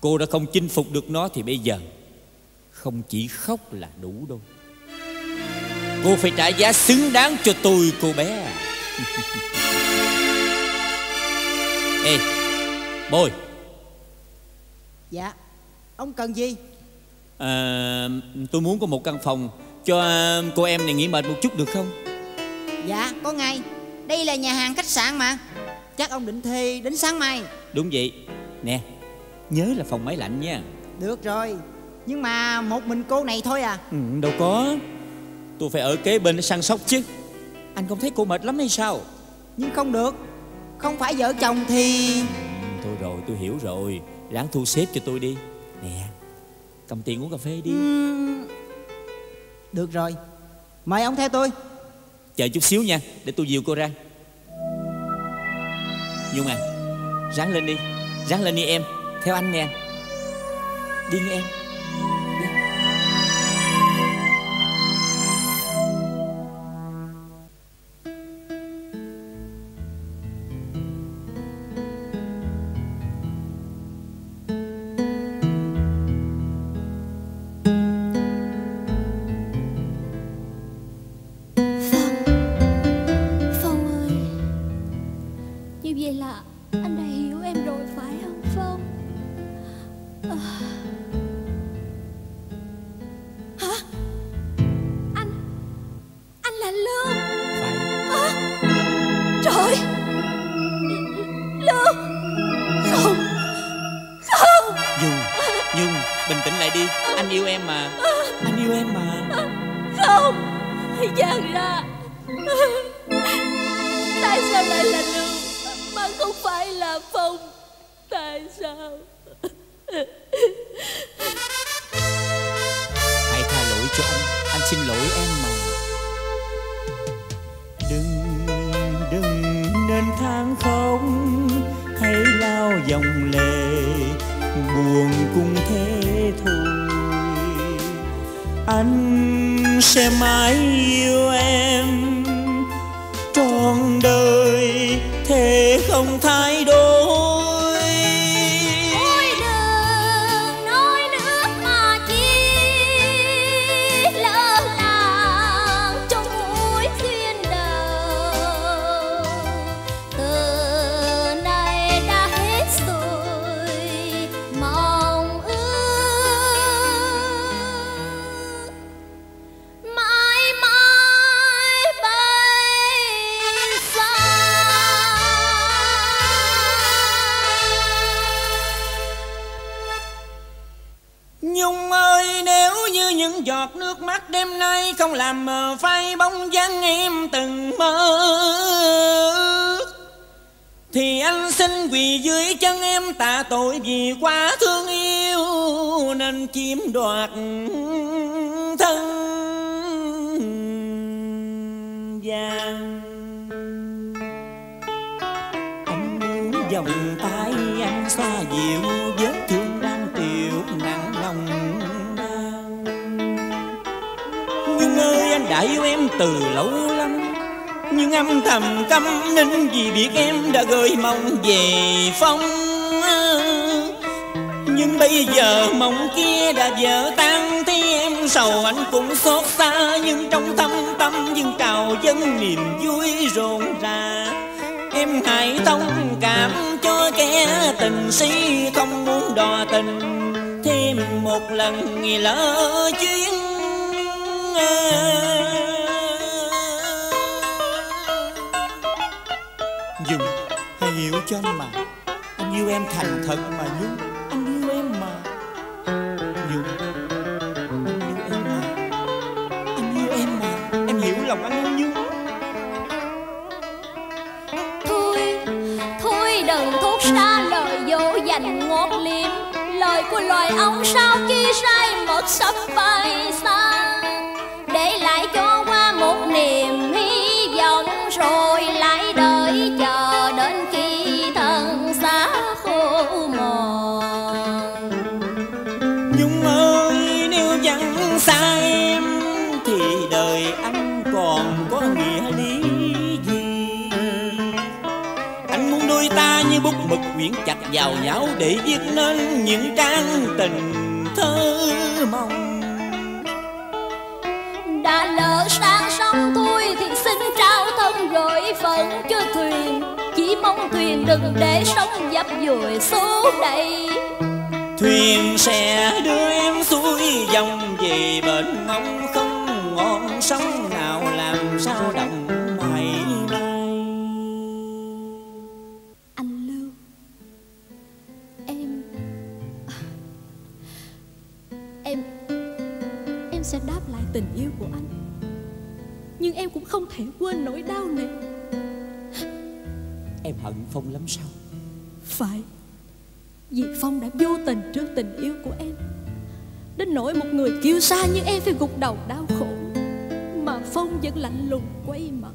Cô đã không chinh phục được nó thì bây giờ không chỉ khóc là đủ đâu. Cô phải trả giá xứng đáng cho tôi cô bé. À. ê bôi Dạ Ông cần gì? À, tôi muốn có một căn phòng cho à, cô em này nghỉ mệt một chút được không? Dạ có ngay. Đây là nhà hàng khách sạn mà Chắc ông định thuê đến sáng mai. Đúng vậy. Nè nhớ là phòng máy lạnh nha. Được rồi. Nhưng mà một mình cô này thôi à. Ừ, đâu có. Tôi phải ở kế bên để săn sóc chứ. Anh không thấy cô mệt lắm hay sao? Nhưng không được. Không phải vợ chồng thì thôi rồi tôi hiểu rồi. Ráng thu xếp cho tôi đi. Nè cầm tiền uống cà phê đi. Ừm, Được rồi. Mời ông theo tôi. Chờ chút xíu nha để tôi dìu cô ra nhung à ráng lên đi, ráng lên đi em, theo anh nè. Đi nghe em. Chiếm đoạt thân gian Anh muốn vòng tay anh xoa dịu vết thương đang tiểu nặng lòng đau. Nhưng ơi, anh đã yêu em từ lâu lắm, Nhưng âm thầm căm nín vì biết em đã gửi mong về phong bây giờ mộng kia đã vỡ tan Thì em sầu anh cũng xót xa. Nhưng trong thâm tâm nhưng trào dân niềm vui rộn rã Em hãy thông cảm cho kẻ tình si, không muốn đò tình. Thêm một lần nghỉ lỡ chuyến Dùng hãy hiểu cho anh mà yêu em thành thật mà nhung em hiểu lòng anh nhung Thôi, thôi đừng thốt ra lời dỗ dành ngọt liếm Lời của loài ông sao khi say mất sắp bay xa. Vào nhau Để viết nên những trang tình thơ mộng đã lỡ sang sông thôi thì xin trao thân gửi phận cho thuyền. Chỉ mong thuyền đừng để sóng dập dùi xô đầy. Thuyền sẽ đưa em xuôi dòng về bên mong không ngọn sóng nào làm sao động cũng không thể quên nỗi đau này. Em hận Phong lắm sao? Phải vì phong đã vô tình trước tình yêu của em. Đến nỗi một người kiêu sa như em phải gục đầu đau khổ mà phong vẫn lạnh lùng quay mặt.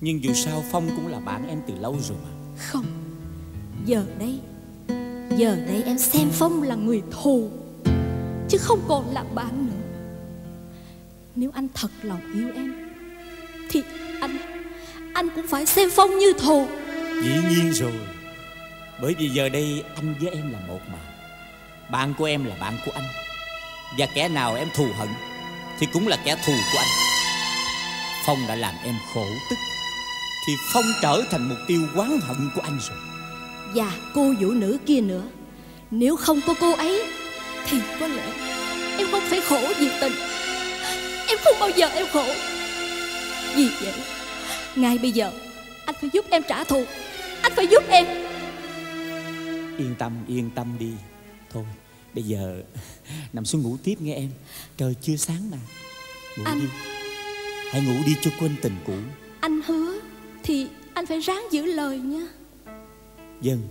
Nhưng dù sao Phong cũng là bạn em từ lâu rồi mà. Không Giờ đây Giờ đây em xem Phong là người thù Chứ không còn là bạn nữa. Nếu anh thật lòng yêu em Thì anh Anh cũng phải xem Phong như thù. Dĩ nhiên rồi. Bởi vì giờ đây anh với em là một mà. Bạn của em là bạn của anh. Và kẻ nào em thù hận Thì cũng là kẻ thù của anh. Phong đã làm em khổ tức Thì Phong trở thành mục tiêu oán hận của anh rồi. Và cô vũ nữ kia nữa Nếu không có cô ấy Thì có lẽ Em không phải khổ vì tình. Em không bao giờ em khổ Vì vậy? Ngay bây giờ Anh phải giúp em trả thù. Anh phải giúp em. Yên tâm, yên tâm đi. Thôi, bây giờ nằm xuống ngủ tiếp nghe em. Trời chưa sáng mà. Ngủ Anh- đi. Hãy ngủ đi cho quên tình cũ. Anh hứa Thì anh phải ráng giữ lời nha. Dân,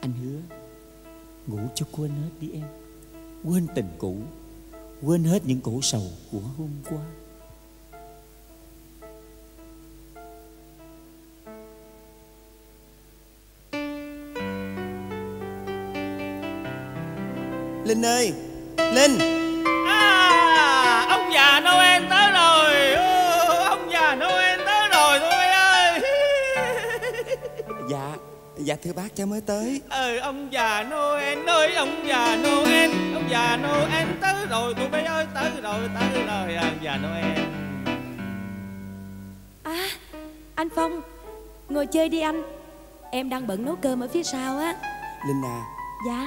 anh hứa. Ngủ cho quên hết đi em. Quên tình cũ. Quên hết những khổ sầu của hôm qua Linh ơi Linh. À, ông già Noel tới rồi. Ông già Noel tới rồi thôi ơi. Dạ Dạ thưa bác cháu mới tới. Ừ, ông già Noel ơi, ông già Noel Ông già Noel tới rồi, tụi bay ơi, tới rồi, tới rồi Ông già Noel. À Anh Phong Ngồi chơi đi anh. Em đang bận nấu cơm ở phía sau á. Linh à. Dạ.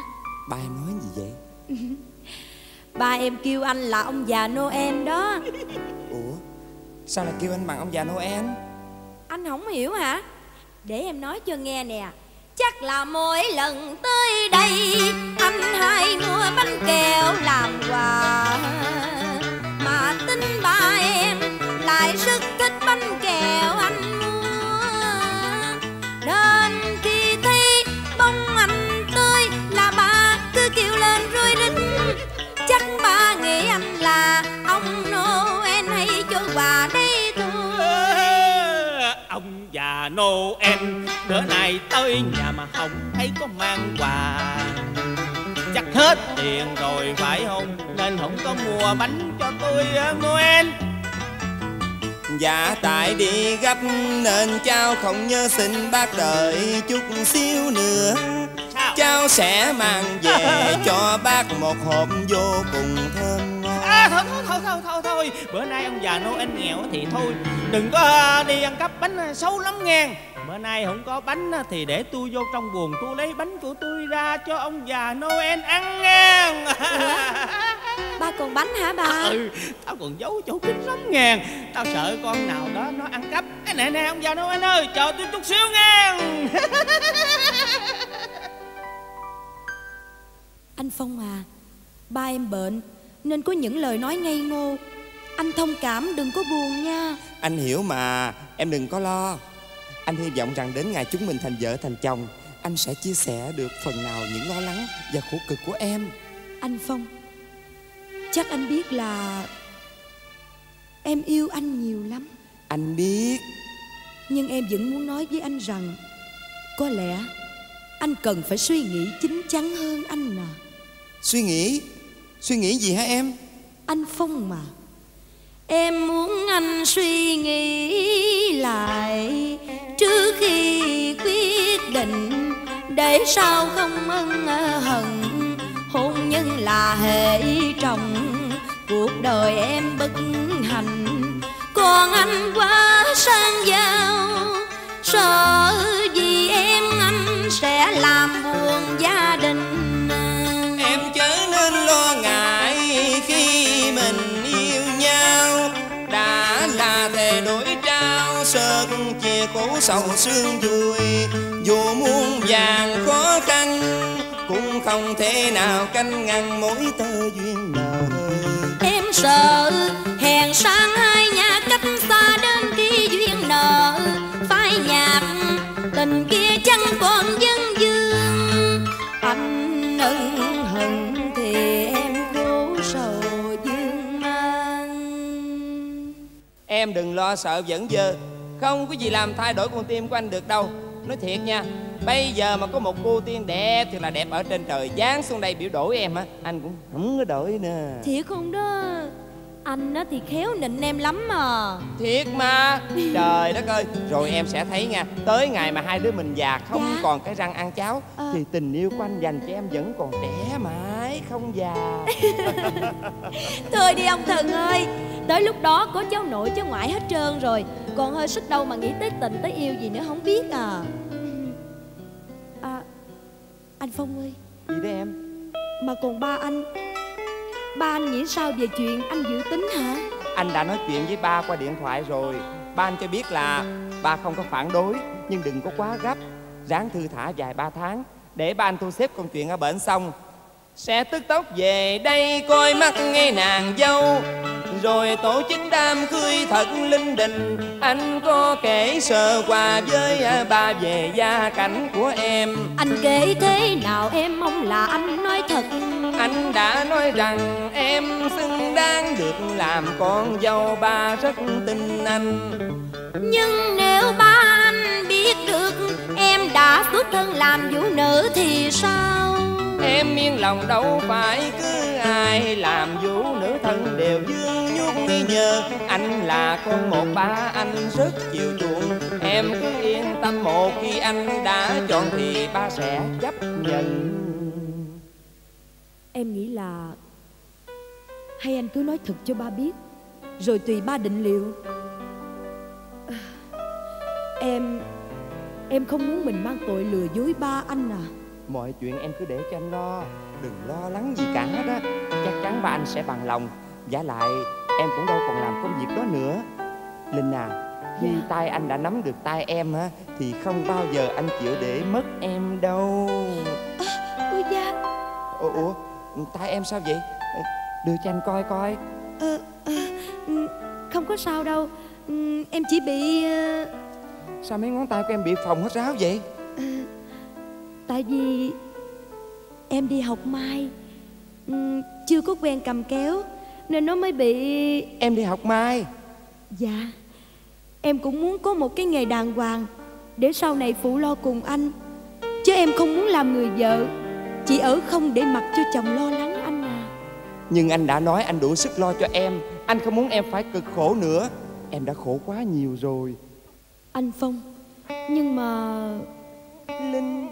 Ba em nói gì vậy Ba em kêu anh là ông già Noel đó. Ủa? Sao lại kêu anh bằng ông già Noel? Anh không hiểu hả? Để em nói cho nghe nè. Chắc là mỗi lần tới đây Anh hay mua bánh kẹo làm quà. Mà tính Noel, Bữa nay tới nhà mà không thấy có mang quà. Chắc hết tiền rồi phải không? Nên không có mua bánh cho tôi Noel. Dạ tại đi gấp Nên cháu không nhớ xin bác đợi chút xíu nữa. Sao? Cháu sẽ mang về cho bác một hộp vô cùng thơm ngon. À thôi thôi thôi thôi thôi thôi. Bữa nay ông già Noel nghèo thì thôi. Đừng có đi ăn cắp bánh xấu lắm nghe Bữa nay không có bánh á, thì để tôi vô trong buồng tôi lấy bánh của tôi ra cho ông già Noel ăn nghe Ba còn bánh hả ba Ừ, tao còn giấu chỗ kín lắm nghe Tao sợ con nào đó nó ăn cắp. Ê, Nè nè ông già Noel ơi, chờ tôi chút xíu nghe Anh Phong à Ba em bệnh Nên có những lời nói ngây ngô. Anh thông cảm đừng có buồn nha. Anh hiểu mà Em đừng có lo Anh hy vọng rằng đến ngày chúng mình thành vợ thành chồng Anh sẽ chia sẻ được phần nào những lo lắng và khổ cực của em. Anh Phong Chắc anh biết là Em yêu anh nhiều lắm. Anh biết. Nhưng em vẫn muốn nói với anh rằng Có lẽ Anh cần phải suy nghĩ chín chắn hơn anh à Suy nghĩ? Suy nghĩ gì hả em? Anh Phong mà. Em muốn anh suy nghĩ lại Trước khi quyết định Để sao không ân ờ, hận. Hôn nhân là hệ trọng, Cuộc đời em bất hạnh. Còn anh quá sang giàu, Sợ gì em anh sẽ làm khổ sầu sương vui. Dù muôn vàng khó khăn Cũng không thể nào canh ngăn mối tơ duyên nợ Em sợ hèn sang hai nhà cách xa đến khi duyên nợ. Phai nhạt tình kia chẳng còn dân dương. Anh ân hận thì em khổ sầu dương mang. Em đừng lo sợ vẫn dơ không có gì làm thay đổi con tim của anh được đâu. Nói thiệt nha, Bây giờ mà có một cô tiên đẹp Thì là đẹp ở trên trời giáng xuống đây biểu đổi em á. Anh cũng không có đổi nè thiệt không đó? Anh á thì khéo nịnh em lắm mà Thiệt mà. Trời đất ơi. Rồi em sẽ thấy nha Tới ngày mà hai đứa mình già Không Dạ. còn cái răng ăn cháo Ờ. Thì tình yêu của anh dành cho em vẫn còn trẻ mãi Không già. Thôi đi ông thần ơi. Tới lúc đó có cháu nội cháu ngoại hết trơn rồi. Còn hơi sức đâu mà nghĩ tới tình tới yêu gì nữa không biết à. À Anh Phong ơi. Gì đó em? Mà còn ba anh Ba anh nghĩ sao về chuyện anh dự tính hả? Anh đã nói chuyện với ba qua điện thoại rồi. Ba anh cho biết là Ba không có phản đối, Nhưng đừng có quá gấp. Ráng thư thả vài ba tháng. Để ba anh thu xếp công chuyện ở bển xong. Sẽ tức tốc về đây, coi mắt ngay nàng dâu. Rồi tổ chức đám cưới thật linh đình. Anh có kể sơ qua với à, ba về gia cảnh của em. Anh kể thế nào em mong là anh nói thật. Anh đã nói rằng em xứng đáng được làm con dâu ba rất tin anh. Nhưng nếu ba anh biết được Em đã xuất thân làm vũ nữ thì sao Em yên lòng đâu phải cứ ai làm vũ nữ thân đều dương nhuốc nghi nhờ. Anh là con một ba anh rất chiều chuộng. Em cứ yên tâm một khi anh đã chọn thì ba sẽ chấp nhận. Em nghĩ là Hay anh cứ nói thật cho ba biết Rồi tùy ba định liệu. À, Em Em không muốn mình mang tội lừa dối ba anh à. Mọi chuyện em cứ để cho anh lo. Đừng lo lắng gì cả đó Chắc chắn ba anh sẽ bằng lòng. Giả lại em cũng đâu còn làm công việc đó nữa. Linh à Khi Dạ. tay anh đã nắm được tay em á Thì không bao giờ anh chịu để mất em đâu. Ôi da Ủa, ủa tay em sao vậy? Đưa cho anh coi coi. Ờ, ờ, ừ, Không có sao đâu. Ừ, Em chỉ bị ờ, Sao mấy ngón tay của em bị phồng hết ráo vậy? Ờ, Tại vì Em đi học mai ừ, Chưa có quen cầm kéo Nên nó mới bị Em đi học mai? Dạ Em cũng muốn có một cái nghề đàng hoàng Để sau này phụ lo cùng anh. Chứ em không muốn làm người vợ Chỉ ở không để mặc cho chồng lo lắng anh à. Nhưng anh đã nói anh đủ sức lo cho em Anh không muốn em phải cực khổ nữa. Em đã khổ quá nhiều rồi. Anh Phong Nhưng mà Linh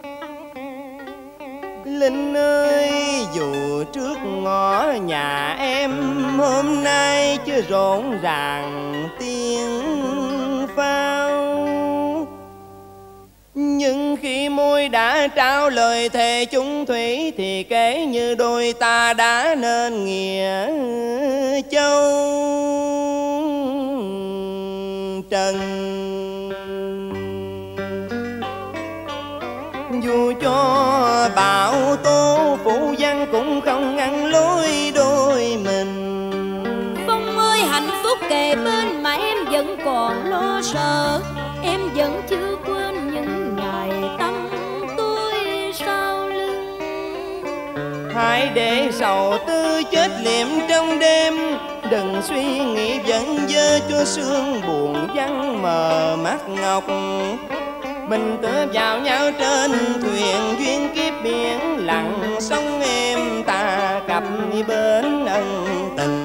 Linh ơi, Dù trước ngõ nhà em, Hôm nay chưa rộn ràng tiếng pháo Nhưng khi môi đã trao lời thề chung thủy, Thì kể như đôi ta đã nên nghĩa châu. Trần. Dù cho bão tố phụ văn cũng không ngăn lối đôi mình. Phong ơi hạnh phúc kề bên mà em vẫn còn lo sợ. Em vẫn chưa quên những ngày tâm tôi sau lưng. Hãy để sầu tư chết liệm trong đêm. Đừng suy nghĩ vẫn dơ cho sương buồn vắng mờ mắt ngọc mình tựa vào nhau trên thuyền duyên kiếp biển, lặng sông êm ta cặp bên ân tình.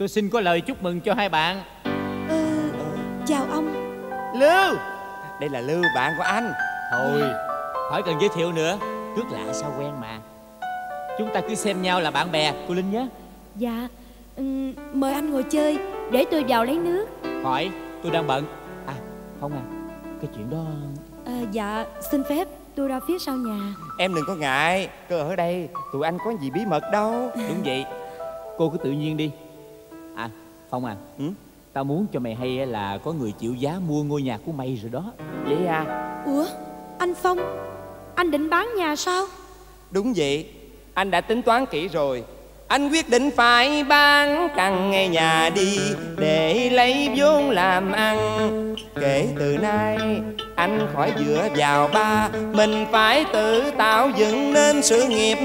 Tôi xin có lời chúc mừng cho hai bạn. Ừ, chào ông. Lưu! Đây là lưu bạn của anh. Thôi Khỏi cần giới thiệu nữa. Trước lạ sao quen mà. Chúng ta cứ xem nhau là bạn bè Cô Linh nhé. Dạ ừm, mời anh ngồi chơi để tôi vào lấy nước. Khỏi tôi đang bận. À không à Cái chuyện đó à, dạ xin phép tôi ra phía sau nhà. Em đừng có ngại cứ ở đây tụi anh có gì bí mật đâu. Đúng vậy. Cô cứ tự nhiên đi À Phong à. Ừ? Tao muốn cho mày hay là có người chịu giá mua ngôi nhà của mày rồi đó. Vậy à? Ủa anh phong anh định bán nhà sao? Đúng vậy. Anh đã tính toán kỹ rồi. Anh quyết định phải bán căn ngay nhà đi để lấy vốn làm ăn. Kể từ nay anh khỏi dựa vào ba. Mình phải tự tạo dựng nên sự nghiệp.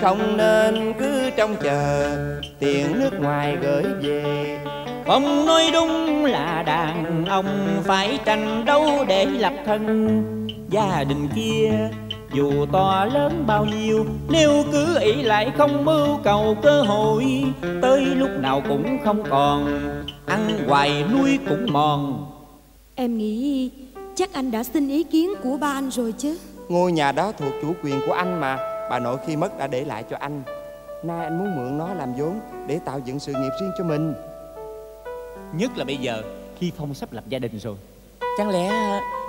Không nên cứ trông chờ tiền nước ngoài gửi về. Không nói đúng là đàn ông phải tranh đấu để lập thân. Gia đình kia dù to lớn bao nhiêu, Nếu cứ ỷ lại không mưu cầu cơ hội, Tới lúc nào cũng không còn. Ăn hoài nuôi cũng mòn. Em nghĩ chắc anh đã xin ý kiến của ba anh rồi chứ. Ngôi nhà đó thuộc chủ quyền của anh mà. Bà nội khi mất đã để lại cho anh. Nay anh muốn mượn nó làm vốn để tạo dựng sự nghiệp riêng cho mình. Nhất là bây giờ khi Phong sắp lập gia đình rồi. Chẳng lẽ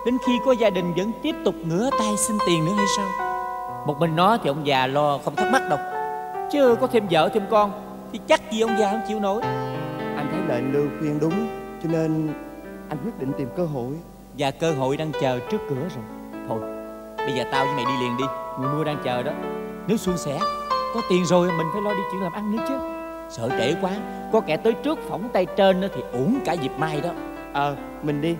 đến khi có gia đình vẫn tiếp tục ngửa tay xin tiền nữa hay sao? Một mình nó thì ông già lo không thắc mắc đâu. Chứ có thêm vợ thêm con Thì chắc gì ông già không chịu nổi. Anh thấy lệnh lưu khuyên đúng cho nên anh quyết định tìm cơ hội Và cơ hội đang chờ trước cửa rồi. Thôi bây giờ tao với mày đi liền đi. Người mua đang chờ đó. Nếu suôn sẻ. Có tiền rồi mình phải lo đi chuyện làm ăn nữa chứ. Sợ trễ quá. Có kẻ tới trước phỏng tay trên đó thì uổng cả dịp mai đó. Ờ mình đi.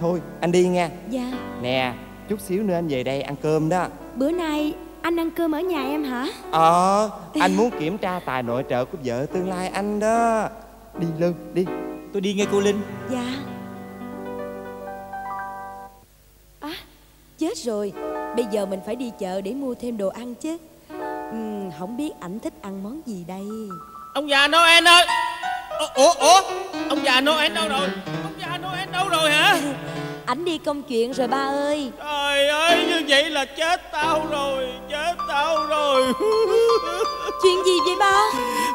Thôi anh đi nha. Dạ. Nè chút xíu nữa anh về đây ăn cơm đó. Bữa nay anh ăn cơm ở nhà em hả? Ờ anh muốn kiểm tra tài nội trợ của vợ tương lai anh đó. Đi lưu đi. Tôi đi nghe cô Linh. Dạ chết rồi. Bây giờ mình phải đi chợ để mua thêm đồ ăn chứ. Ừm, không biết ảnh thích ăn món gì đây. Ông già Noel ơi! Ủa, ủa Ông già Noel đâu rồi? Ông già Noel đâu rồi hả? Ảnh đi công chuyện rồi ba ơi. Trời ơi như vậy là chết tao rồi Chết tao rồi chuyện gì vậy ba?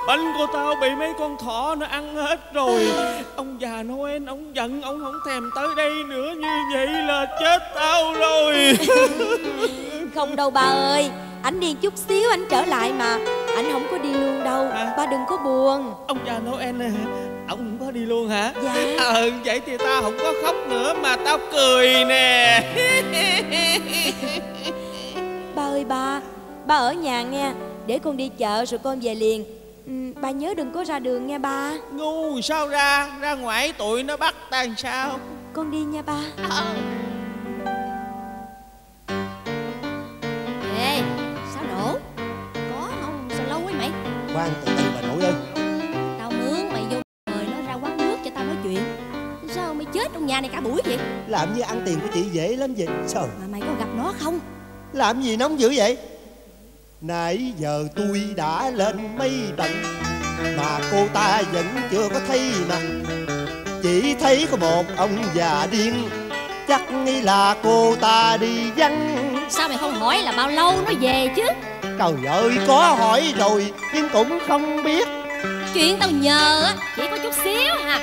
Bánh của tao bị mấy con thỏ nó ăn hết rồi. Ông già Noel ông giận ông không thèm tới đây nữa Như vậy là chết tao rồi. Không đâu ba ơi ảnh đi chút xíu anh trở lại mà. Ảnh không có đi luôn đâu Hả? ba đừng có buồn. Ông già Noel này Ông không có đi luôn hả? Dạ. Ờ vậy thì tao không có khóc nữa Mà tao cười nè. Ba ơi ba ba ở nhà nghe để con đi chợ rồi con về liền. Ừ, Ba nhớ đừng có ra đường nghe ba. Ngu sao ra? Ra ngoài tụi nó bắt ta sao? Con đi nha ba. À. à. Ê sao nổ Có không? Sao lâu quá mày Quan từ từ bà nội ơi. Tao mướn mày vô mời nó ra quán nước cho tao nói chuyện. Sao mày chết trong nhà này cả buổi vậy? Làm gì ăn tiền của chị dễ lắm vậy? Sao? Mà mày có gặp nó không? Làm gì nóng dữ vậy? Nãy giờ tôi đã lên mấy lần Mà cô ta vẫn chưa có thấy mặt. Chỉ thấy có một ông già điên Chắc nghĩ là cô ta đi vắng. Sao mày không hỏi là bao lâu nó về chứ? Trời ơi có hỏi rồi Nhưng cũng không biết. Chuyện tao nhờ á Chỉ có chút xíu hả?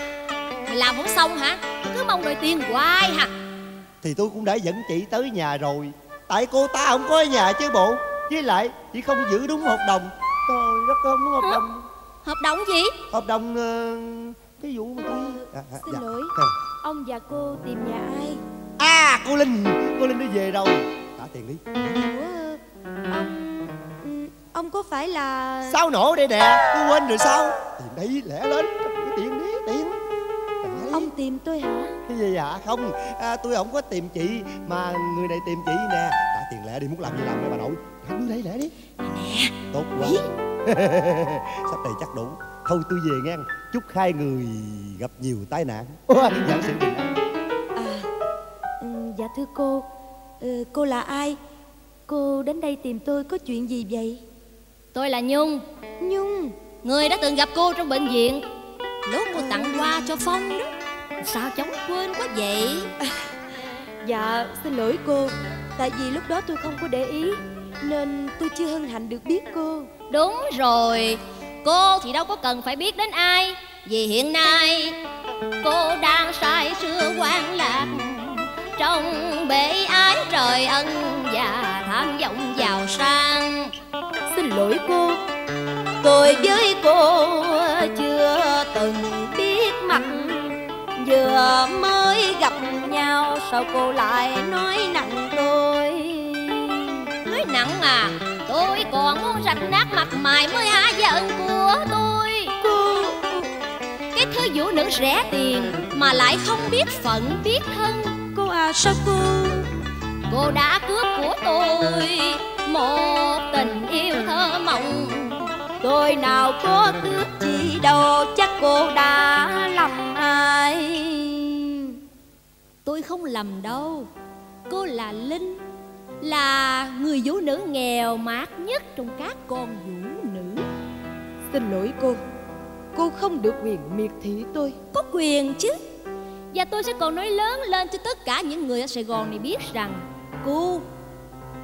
Mày làm không xong hả? Cứ mong đòi tiền hoài hả? Thì tôi cũng đã dẫn chị tới nhà rồi. Tại cô ta không có ở nhà chứ bộ Với lại chị không giữ đúng hợp đồng. Tôi rất không đúng hợp đồng. Hợp đồng gì? Hợp đồng ờ, Cái vụ mà tôi à, à, Xin dạ. lỗi Ờ. Ông và cô tìm nhà ai? À cô Linh. Cô Linh nó về rồi. Trả tiền đi. Ủa Ông Ông có phải là Sao nổ đây nè? Tôi quên rồi sao? Tiền đây lẻ lên. Tiền đi tiền. Ông tìm tôi hả? Cái gì hả? Không. À, Tôi không có tìm chị Mà người này tìm chị nè. Trả tiền lẻ đi muốn làm gì làm đi bà nội Trả đưa đây lẻ đi. Nè Tốt quá. Sắp đây chắc đủ. Thôi tôi về nghe Chúc hai người gặp nhiều tai nạn. Giả sự bình an À ừ, Dạ thưa cô. Ừ, Cô là ai? Cô đến đây tìm tôi có chuyện gì vậy? Tôi là Nhung. Nhung. Người đã từng gặp cô trong bệnh viện. Lúc cô tặng hoa cho Phong đó. Sao chóng quên quá vậy? Dạ xin lỗi cô. Tại vì lúc đó tôi không có để ý Nên tôi chưa hân hạnh được biết cô. Đúng rồi Cô thì đâu có cần phải biết đến ai. Vì hiện nay Cô đang say sưa quan lạc Trong bể ái trời ân Và tham vọng giàu sang. Xin lỗi cô. Tôi với cô chưa từng biết mặt. Vừa mới gặp nhau Sao cô lại nói nặng tôi Nặng à Tôi còn muốn rạch nát mặt mày mới hả giận của tôi? Cô Cái thứ vũ nữ rẻ tiền Mà lại không biết phận biết thân. Cô à sao cô Cô đã cướp của tôi Một tình yêu thơ mộng. Tôi nào có cướp gì đâu Chắc cô đã lầm ai. Tôi không lầm đâu Cô là Linh Là người vũ nữ nghèo mát nhất trong các con vũ nữ. Xin lỗi cô. Cô không được quyền miệt thị tôi. Có quyền chứ. Và tôi sẽ còn nói lớn lên cho tất cả những người ở Sài Gòn này biết rằng Cô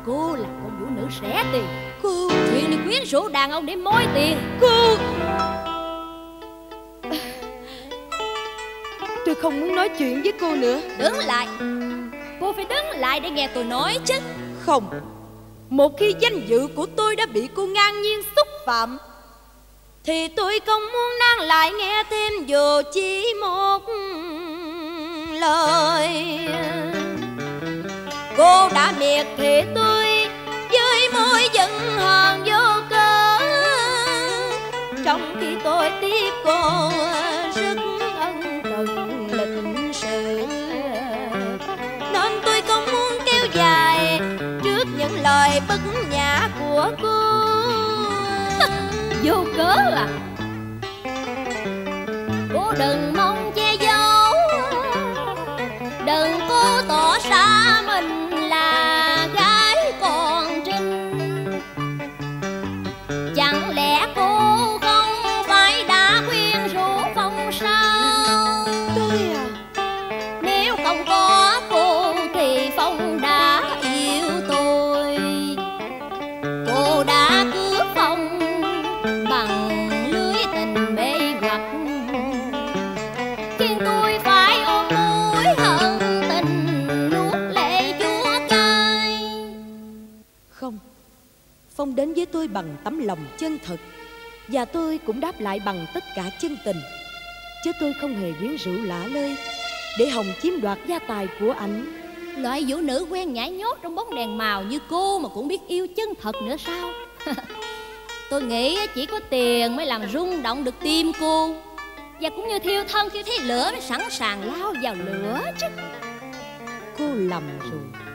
Cô là con vũ nữ rẻ tiền. Cô. Chuyện này quyến rũ đàn ông để mối tiền. Cô. Tôi không muốn nói chuyện với cô nữa. Đứng lại Cô phải đứng lại để nghe tôi nói chứ. Không, Một khi danh dự của tôi đã bị cô ngang nhiên xúc phạm, Thì tôi không muốn nang lại nghe thêm dù chỉ một lời. Cô đã miệt thị tôi của cô. Vô cớ à. Cô đừng đến với tôi bằng tấm lòng chân thật. Và tôi cũng đáp lại bằng tất cả chân tình. Chứ tôi không hề quyến rũ lả lơi. Để Hồng chiếm đoạt gia tài của ảnh. Loại vũ nữ quen nhảy nhót trong bóng đèn màu như cô mà cũng biết yêu chân thật nữa sao? Tôi nghĩ chỉ có tiền mới làm rung động được tim cô. Và cũng như thiêu thân khi thấy lửa mới sẵn sàng lao vào lửa chứ. Cô lầm rồi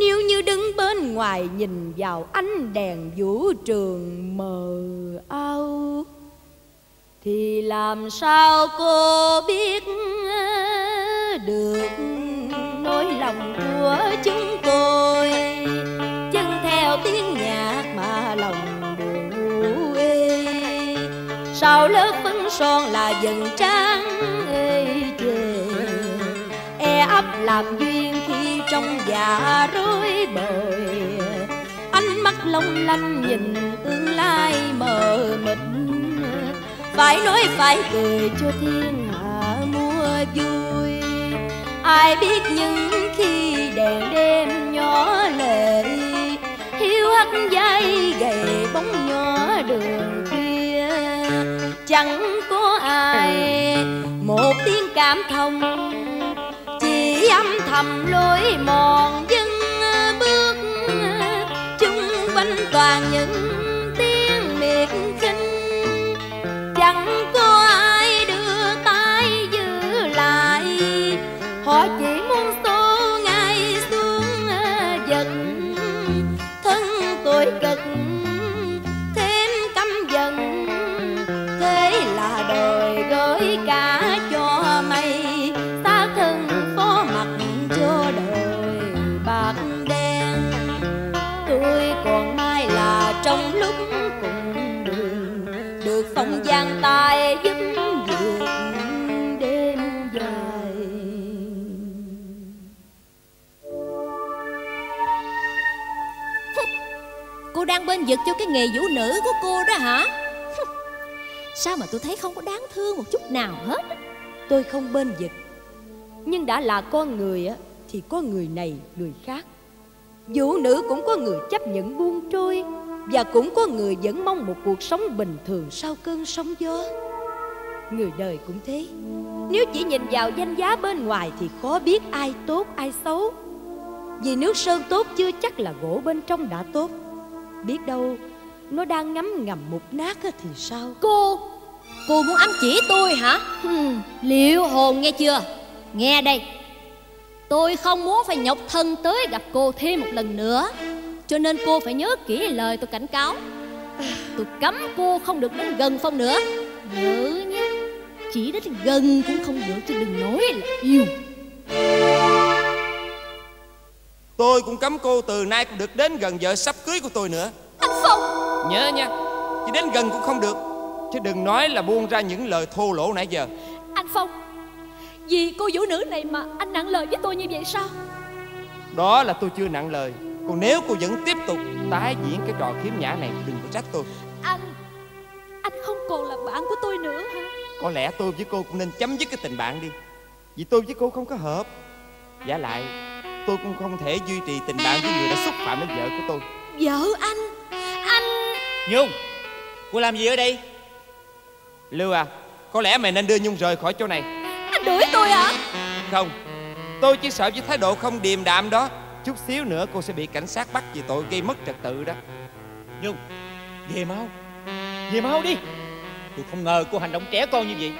Nếu như đứng bên ngoài nhìn vào ánh đèn vũ trường mờ ảo, thì làm sao cô biết à, được nỗi lòng của chúng tôi? Chân theo tiếng nhạc mà lòng buồn ê. Sau lớp phấn son là dần trắng ê chề e ấp làm duyên trong dạ rối bời. Ánh mắt long lanh nhìn tương lai mờ mịt. Phải nói phải cười cho thiên hạ mua vui. Ai biết những khi đèn đêm nhỏ lệ hiu hắt dây gầy bóng nhỏ đường kia, chẳng có ai một tiếng cảm thông chỉ âm lầm lối mòn dư đang bên vực cho cái nghề vũ nữ của cô đó hả? Sao mà tôi thấy không có đáng thương một chút nào hết? Tôi không bên vực, nhưng đã là con người á, thì có người này, người khác. Vũ nữ cũng có người chấp nhận buông trôi, và cũng có người vẫn mong một cuộc sống bình thường sau cơn sóng gió. Người đời cũng thế. Nếu chỉ nhìn vào danh giá bên ngoài thì khó biết ai tốt, ai xấu. Vì nước sơn tốt chưa chắc là gỗ bên trong đã tốt biết đâu nó đang ngấm ngầm mục nát thì sao? Cô Cô muốn ám chỉ tôi hả? Hừm, Liệu hồn nghe chưa? Nghe đây. Tôi không muốn phải nhọc thân tới gặp cô thêm một lần nữa. Cho nên cô phải nhớ kỹ lời tôi cảnh cáo. Tôi cấm cô không được đến gần Phong nữa. Nhớ nhé Chỉ đến gần cũng không được chứ đừng nói là yêu Tôi cũng cấm cô từ nay cũng được đến gần vợ sắp cưới của tôi nữa. Anh Phong Nhớ nha Chỉ đến gần cũng không được. Chứ đừng nói là buông ra những lời thô lỗ nãy giờ. Anh Phong Vì cô vũ nữ này mà anh nặng lời với tôi như vậy sao? Đó là tôi chưa nặng lời. Còn nếu cô vẫn tiếp tục tái diễn cái trò khiếm nhã này Đừng có trách tôi. Anh Anh không còn là bạn của tôi nữa hả? Có lẽ tôi với cô cũng nên chấm dứt cái tình bạn đi. Vì tôi với cô không có hợp. Giả lại Tôi cũng không thể duy trì tình bạn với người đã xúc phạm đến vợ của tôi. Vợ anh Anh Nhung Cô làm gì ở đây? Lưu à Có lẽ mày nên đưa Nhung rời khỏi chỗ này. Anh đuổi tôi hả? Không Tôi chỉ sợ với thái độ không điềm đạm đó Chút xíu nữa cô sẽ bị cảnh sát bắt vì tội gây mất trật tự đó. Nhung Về mau Về mau đi. Tôi không ngờ cô hành động trẻ con như vậy.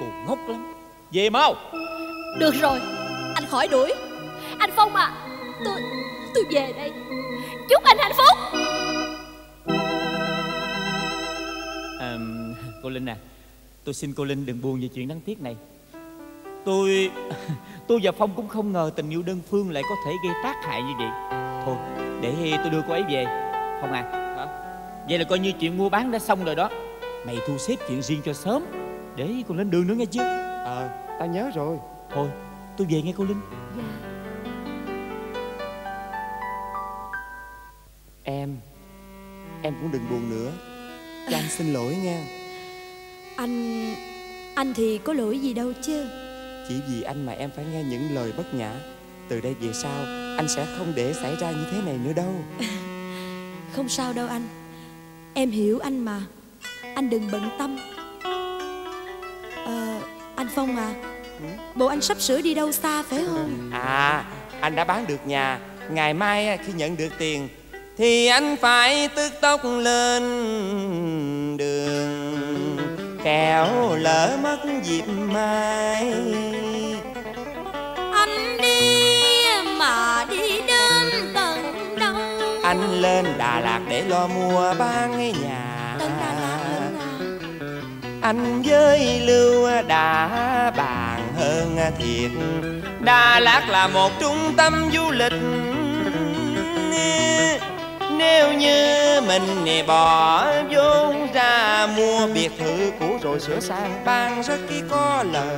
Cô ngốc lắm. Về mau. Được rồi Anh khỏi đuổi Anh Phong à Tôi Tôi về đây. Chúc anh hạnh phúc. À, Cô Linh à Tôi xin cô Linh đừng buồn về chuyện đáng tiếc này. Tôi Tôi và Phong cũng không ngờ tình yêu đơn phương lại có thể gây tác hại như vậy. Thôi để tôi đưa cô ấy về. Phong à. Hả? Vậy là coi như chuyện mua bán đã xong rồi đó. Mày thu xếp chuyện riêng cho sớm. Để cô lên đường nữa nghe chưa Ờ tao nhớ rồi. Thôi tôi về nghe cô Linh Em. Em cũng đừng buồn nữa. Cho anh xin lỗi nha. Anh Anh thì có lỗi gì đâu chứ. Chỉ vì anh mà em phải nghe những lời bất nhã Từ đây về sau Anh sẽ không để xảy ra như thế này nữa đâu. Không sao đâu anh. Em hiểu anh mà. Anh đừng bận tâm. Ờ Anh Phong à. Bộ anh sắp sửa đi đâu xa phải không? À anh đã bán được nhà. Ngày mai khi nhận được tiền Thì anh phải tức tốc lên đường Kẻo lỡ mất dịp mai. Anh đi mà đi đến tận đâu? Anh lên Đà Lạt để lo mua bán cái nhà. Tận Đà Lạt luôn à? Anh với lưu đã bàn hơn thiệt. Đà lạt là một trung tâm du lịch nếu như mình bỏ vốn ra mua biệt thự cũ rồi sửa sang ban rất khi có lời.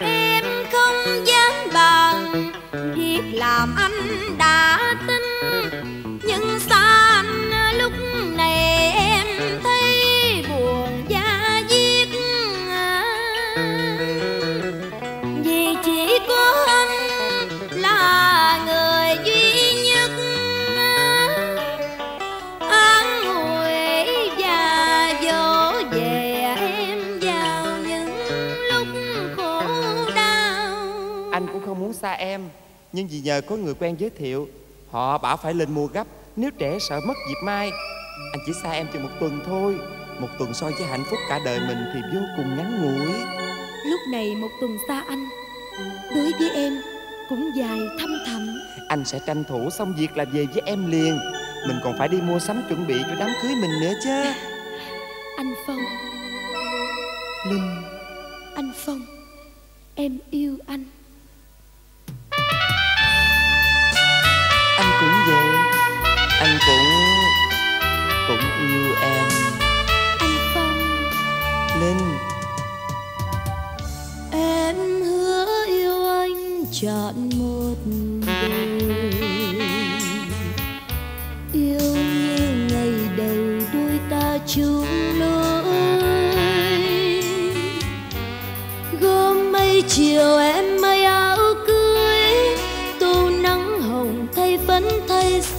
Em không dám bàn việc làm anh đã tin em. Nhưng vì nhờ có người quen giới thiệu Họ bảo phải lên mua gấp Nếu trẻ sợ mất dịp mai. Anh chỉ xa em chừng một tuần thôi Một tuần so với hạnh phúc cả đời mình Thì vô cùng ngắn ngủi. Lúc này một tuần xa anh Đối với em cũng dài thâm thẳm. Anh sẽ tranh thủ xong việc là về với em liền. Mình còn phải đi mua sắm chuẩn bị cho đám cưới mình nữa chứ. Anh Phong. Linh. Anh Phong Em yêu anh Anh cũng vậy. Anh cũng Cũng yêu em. Anh Phong. Linh. Em hứa yêu anh trọn một đời. Yêu như ngày đầu đôi ta chung lối. Gom mây chiều em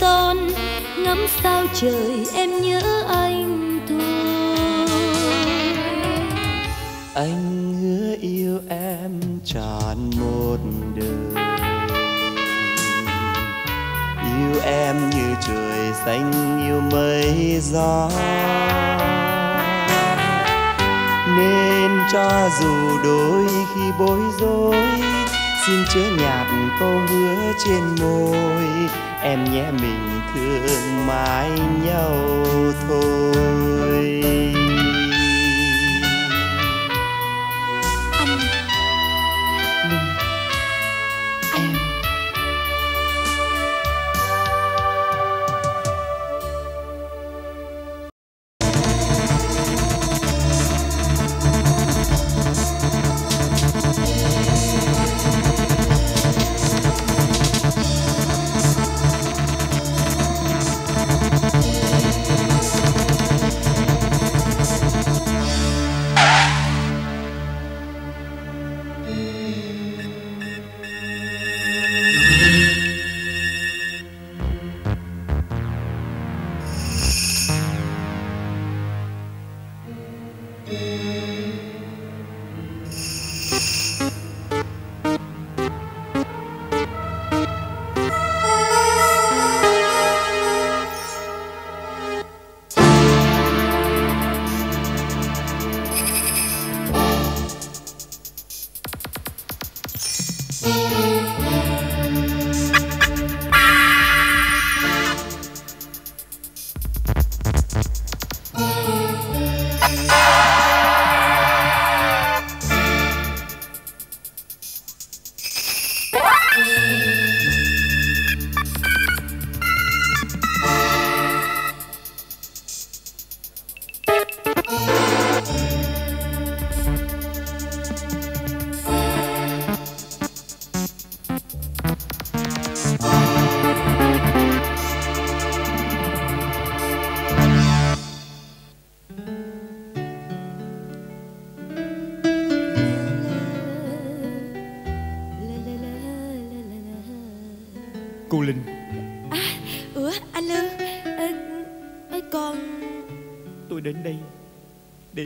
son Ngắm sao trời em nhớ anh thôi. Anh hứa yêu em trọn một đời. Yêu em như trời xanh, yêu mây gió. Nên cho dù đôi khi bối rối, Xin chớ nhạt câu hứa trên môi. Em nhé mình thương mãi nhau thôi.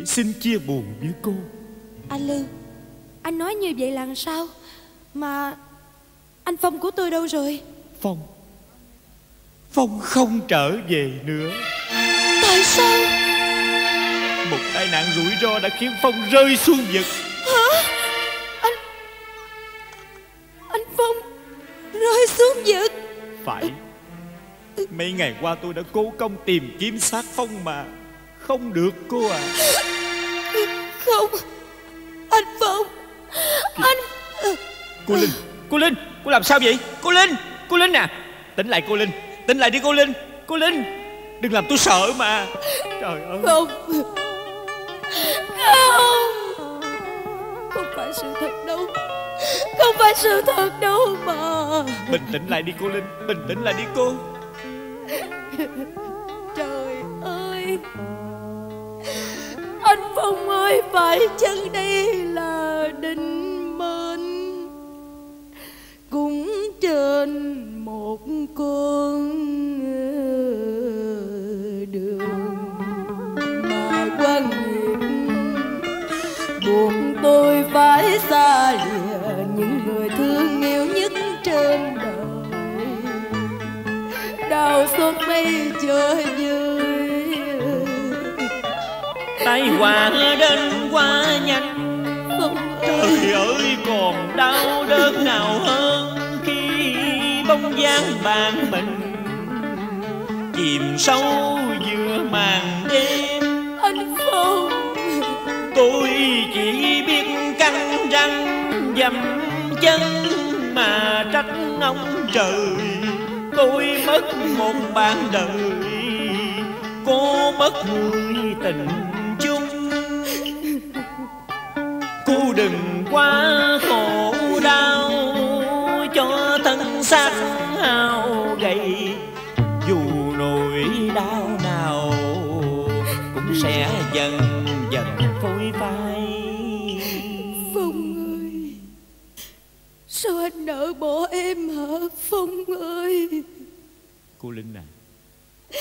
Xin chia buồn với cô. Anh Lương Anh nói như vậy là sao? Mà Anh Phong của tôi đâu rồi? Phong Phong không trở về nữa. Tại sao? Một tai nạn rủi ro đã khiến Phong rơi xuống vực. Hả? Anh Anh Phong Rơi xuống vực. Phải. Mấy ngày qua tôi đã cố công tìm kiếm xác Phong mà Không được cô à Không Anh Phong. Anh Cô Linh Cô Linh Cô làm sao vậy? Cô Linh Cô Linh à. Tỉnh lại cô Linh Tỉnh lại đi cô Linh Cô Linh. Đừng làm tôi sợ mà. Trời ơi. Không. Không. Không phải sự thật đâu. Không phải sự thật đâu mà. Bình tĩnh lại đi cô Linh Bình tĩnh lại đi cô. Trời ơi anh Phong ơi, Phải chăng đây là định mệnh? Cũng trên một con ờ, đường Mà quan nghiệp. Buộc tôi phải xa lìa Những người thương yêu nhất trên đời. Đau xót mây trời dưới Tai họa đến quá nhanh Trời ơi còn đau đớn nào hơn Khi bóng dáng bạn mình Chìm sâu giữa màn đêm. Anh Phong Tôi chỉ biết cắn răng dầm chân Mà trách ông trời. Tôi mất một bạn đời. Cô mất người tình quá khổ đau Cho thân xác hao gầy. Dù nỗi đau nào Cũng sẽ dần dần phôi phai. Phong ơi Sao anh nỡ bỏ em hả Phong ơi? Cô Linh à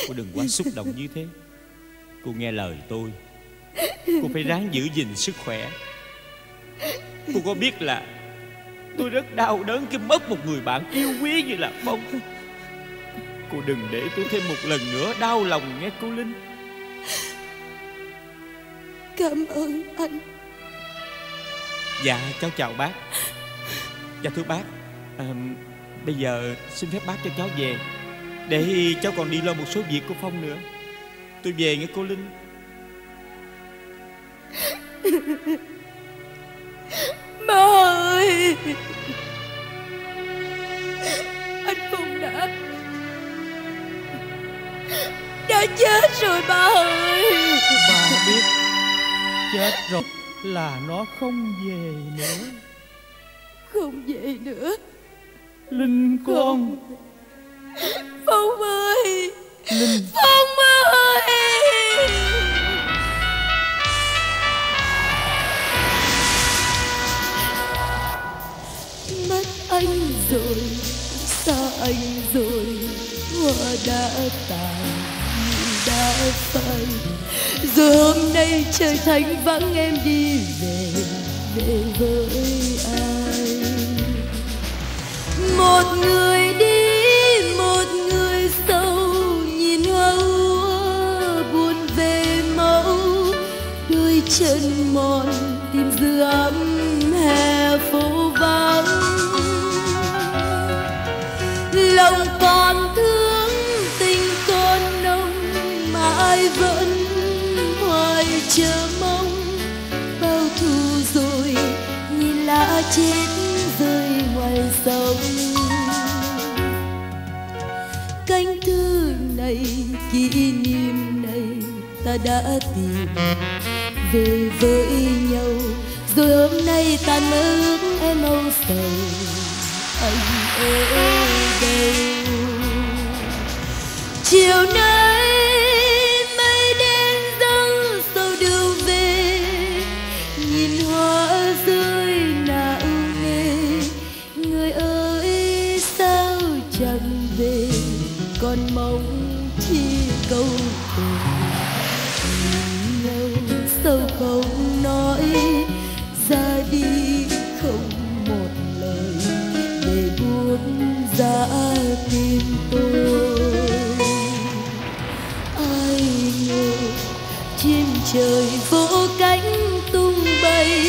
Cô đừng quá xúc động như thế. Cô nghe lời tôi. Cô phải ráng giữ gìn sức khỏe Cô có biết là Tôi rất đau đớn khi mất một người bạn yêu quý như là Phong Cô đừng để tôi thêm một lần nữa đau lòng nghe cô Linh. Cảm ơn anh. Dạ cháu chào bác. Dạ thưa bác. À, Bây giờ xin phép bác cho cháu về. Để cháu còn đi lo một số việc của Phong nữa. Tôi về nghe cô Linh Ba ơi! Anh Phong đã Đã chết rồi ba ơi! Bà biết Chết rồi là nó không về nữa. Không về nữa. Linh con! Phong ơi! Linh Phong ơi anh rồi, Xa anh rồi, Hoa đã tàn, đã phai. Rồi hôm nay trời thành vắng em đi về Về với ai? Một người đi, Một người sâu, Nhìn hâu Buồn về mẫu. Đôi chân mòn Tìm dư ấm vẫn hoài chờ mong. Bao thu rồi, nhìn lá chết rơi ngoài sông. Cánh thư này, kỷ niệm này, ta đã tìm. Về với nhau, rồi hôm nay ta mơ ước em âu sầu. Anh ở đây chiều nay trời vỗ cánh tung bay,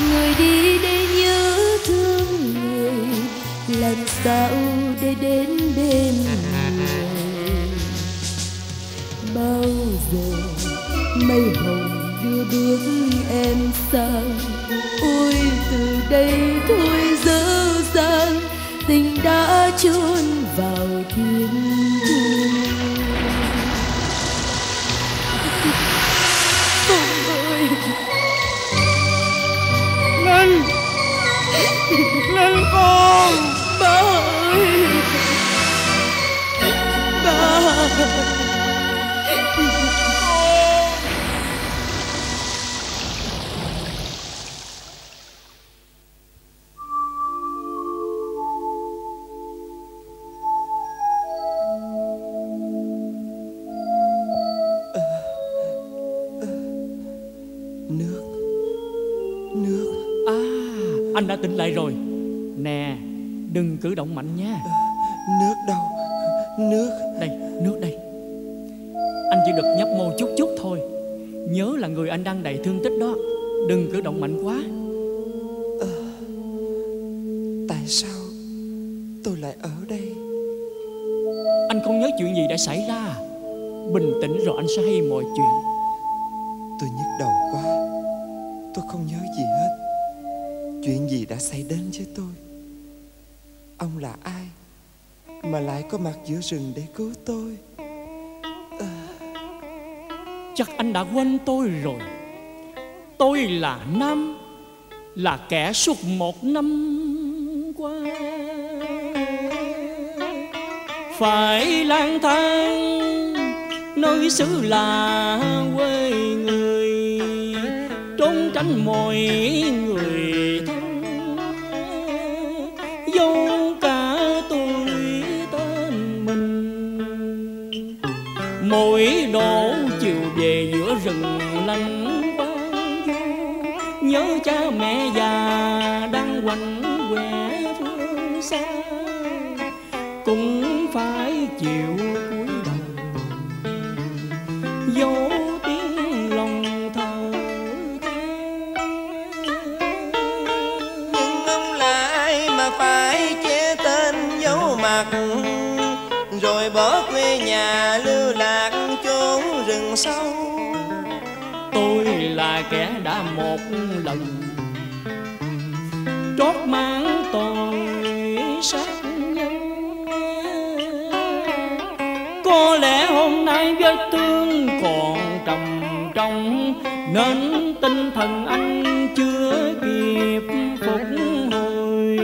người đi để nhớ thương người, làm sao để đến bên người? Bao giờ mây hồng đưa bước em sang, ôi từ đây thôi dở dang, tình đã chôn vào thiên đường. Linh con ba ơi ba Nước. Nước. À anh đã tỉnh lại rồi đừng cử động mạnh nha. Nước đâu? Nước. Đây nước đây. Anh chỉ được nhấp môi chút chút thôi. Nhớ là người anh đang đầy thương tích đó. Đừng cử động mạnh quá. Tại sao tôi lại ở đây? Anh không nhớ chuyện gì đã xảy ra. Bình tĩnh rồi anh sẽ hay mọi chuyện. Tôi nhức đầu quá. Tôi không nhớ gì hết. Chuyện gì đã xảy đến với tôi Ông là ai Mà lại có mặt giữa rừng để cứu tôi? Ờ. Chắc anh đã quên tôi rồi. Tôi là Nam, Là kẻ suốt một năm qua. Phải lang thang, Nơi xứ là quê người, Trốn tránh mọi người. Xa cũng phải chịu cúi đầu. Dấu tiếng lòng thở Nhưng ông là ai mà phải che tên giấu mặt? Rồi bỏ quê nhà lưu lạc chốn rừng sâu. Tôi là kẻ đã một lần thần anh chưa kịp phục hồi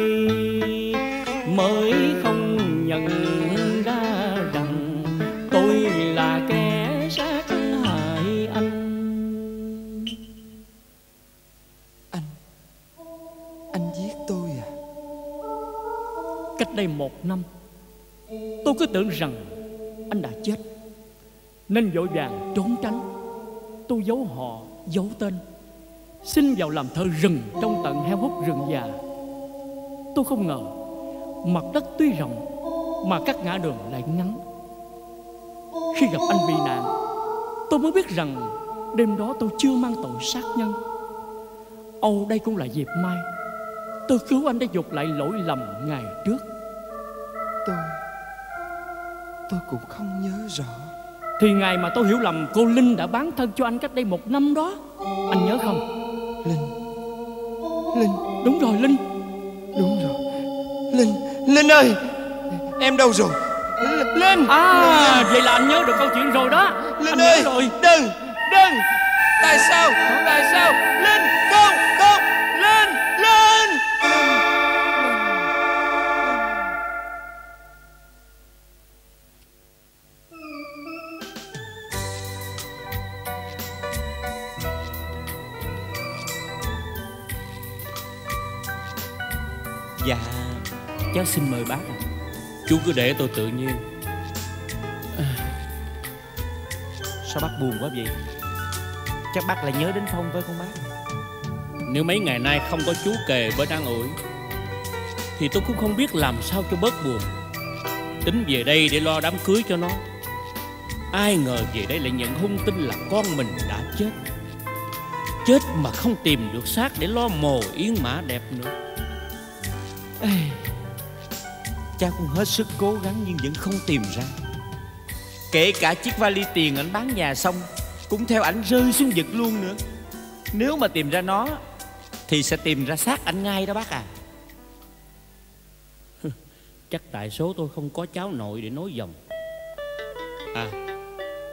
mới không nhận ra rằng tôi là kẻ sát hại anh. Anh giết tôi à? Cách đây một năm tôi cứ tưởng rằng anh đã chết nên vội vàng trốn tránh. Tôi giấu họ giấu tên xin vào làm thợ rừng trong tận heo hút rừng già. Tôi không ngờ mặt đất tuy rộng mà các ngã đường lại ngắn. Khi gặp anh bị nạn tôi mới biết rằng đêm đó tôi chưa mang tội sát nhân. Âu đây cũng là dịp mai. Tôi cứu anh để dục lại lỗi lầm ngày trước. Tôi Tôi cũng không nhớ rõ. Thì ngày mà tôi hiểu lầm cô Linh đã bán thân cho anh cách đây một năm đó. Anh nhớ không? Linh. Linh. Đúng rồi Linh. Đúng rồi. Linh Linh ơi! Em đâu rồi? Linh. À vậy là anh nhớ được câu chuyện rồi đó. Linh Anh ơi nhớ rồi. Đừng Đừng. Tại sao? Tại sao? Linh Không Không Cháu xin mời bác ạ. Chú cứ để tôi tự nhiên. Sao bác buồn quá vậy? Chắc bác lại nhớ đến Phong với con bác? Nếu mấy ngày nay không có chú kề bên an ủi Thì tôi cũng không biết làm sao cho bớt buồn. Tính về đây để lo đám cưới cho nó. Ai ngờ về đây lại nhận hung tin là con mình đã chết. Chết mà không tìm được xác để lo mồ yến mã đẹp nữa. Ê, Cha cũng hết sức cố gắng nhưng vẫn không tìm ra. Kể cả chiếc vali tiền anh bán nhà xong Cũng theo ảnh rơi xuống vực luôn nữa. Nếu mà tìm ra nó Thì sẽ tìm ra xác anh ngay đó bác à. Chắc tại số tôi không có cháu nội để nối dòng. À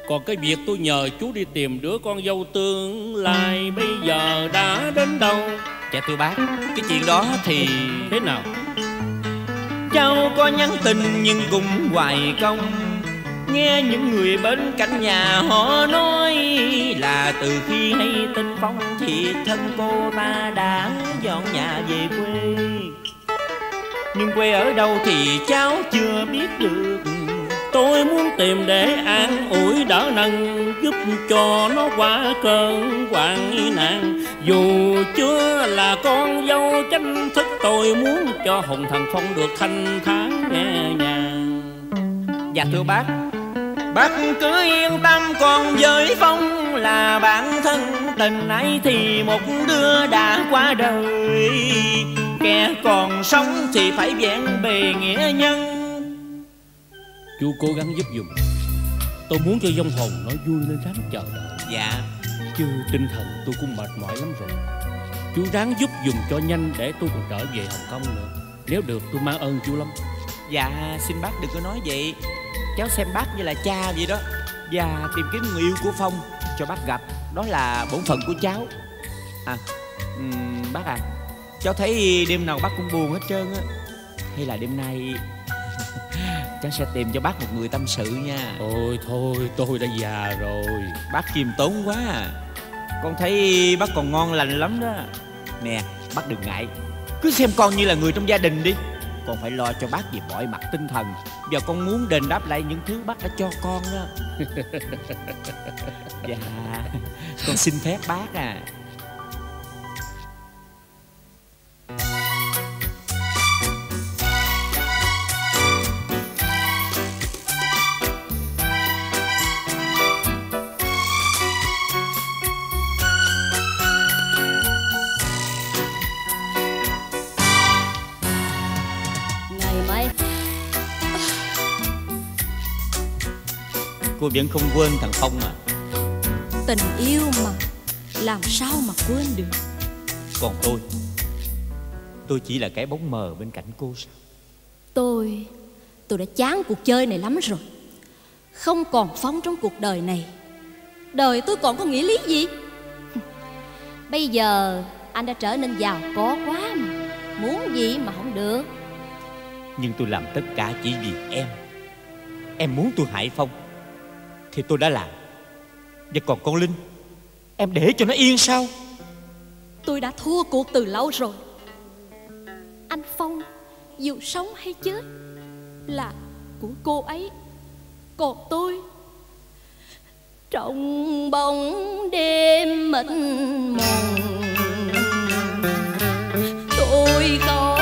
Còn cái việc tôi nhờ chú đi tìm đứa con dâu tương lai Bây giờ đã đến đâu? Dạ thưa bác Cái chuyện đó thì Thế nào Cháu có nhắn tin nhưng cũng hoài công. Nghe những người bên cạnh nhà họ nói Là từ khi hay tin Phong Thì thân cô ta đã dọn nhà về quê. Nhưng quê ở đâu thì cháu chưa biết được. Tôi muốn tìm để an ủi đỡ nâng Giúp cho nó qua cơn hoạn nạn. Dù chưa là con dâu, chánh thức Tôi muốn cho hồng thần phong được thanh thản nhẹ nhàng. Dạ thưa bác. Bác cứ yên tâm, còn với Phong là bạn thân tình ấy thì một đứa đã qua đời. Kẻ còn sống thì phải vẹn bề nghĩa nhân. Chú cố gắng giúp dùm Tôi muốn cho dông hồn nó vui nên ráng chờ đợi. Dạ. Chứ tinh thần tôi cũng mệt mỏi lắm rồi. Chú ráng giúp dùm cho nhanh để tôi còn trở về Hồng Kông nữa. Nếu được tôi mang ơn chú lắm. Dạ xin bác đừng có nói vậy. Cháu xem bác như là cha vậy đó. Và tìm kiếm người yêu của Phong Cho bác gặp. Đó là bổn phận của cháu. À ừm, bác à Cháu thấy đêm nào bác cũng buồn hết trơn á. Hay là đêm nay Cháu sẽ tìm cho bác một người tâm sự nha. Ôi thôi tôi đã già rồi. Bác khiêm tốn quá à. Con thấy bác còn ngon lành lắm đó. Nè bác đừng ngại. Cứ xem con như là người trong gia đình đi. Con phải lo cho bác về mọi mặt tinh thần. Giờ con muốn đền đáp lại những thứ bác đã cho con đó. Dạ. Con xin phép bác à Cô vẫn không quên thằng Phong à Tình yêu mà Làm sao mà quên được? Còn tôi Tôi chỉ là cái bóng mờ bên cạnh cô sao? Tôi Tôi đã chán cuộc chơi này lắm rồi. Không còn Phong trong cuộc đời này. Đời tôi còn có nghĩa lý gì? Bây giờ anh đã trở nên giàu có quá mà. Muốn gì mà không được. Nhưng tôi làm tất cả chỉ vì em. Em muốn tôi hại Phong thì tôi đã làm. Và còn con Linh, Em để cho nó yên sao? Tôi đã thua cuộc từ lâu rồi. Anh Phong, Dù sống hay chết, Là của cô ấy. Còn tôi, Trong bóng đêm mịt mùng Tôi không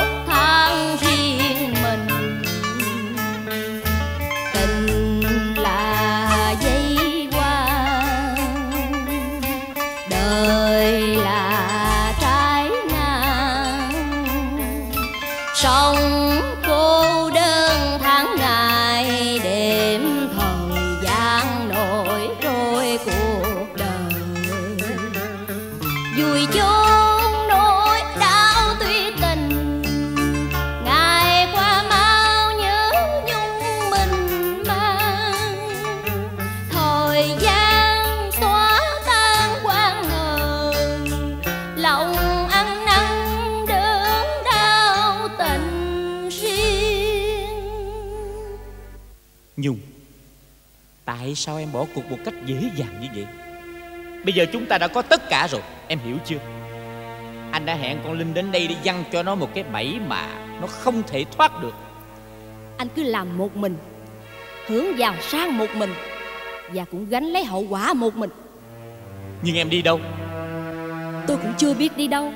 Tại sao em bỏ cuộc một cách dễ dàng như vậy? Bây giờ chúng ta đã có tất cả rồi Em hiểu chưa? Anh đã hẹn con Linh đến đây để dăng cho nó một cái bẫy mà Nó không thể thoát được. Anh cứ làm một mình hướng giàu sang một mình và cũng gánh lấy hậu quả một mình. Nhưng em đi đâu? Tôi cũng chưa biết đi đâu.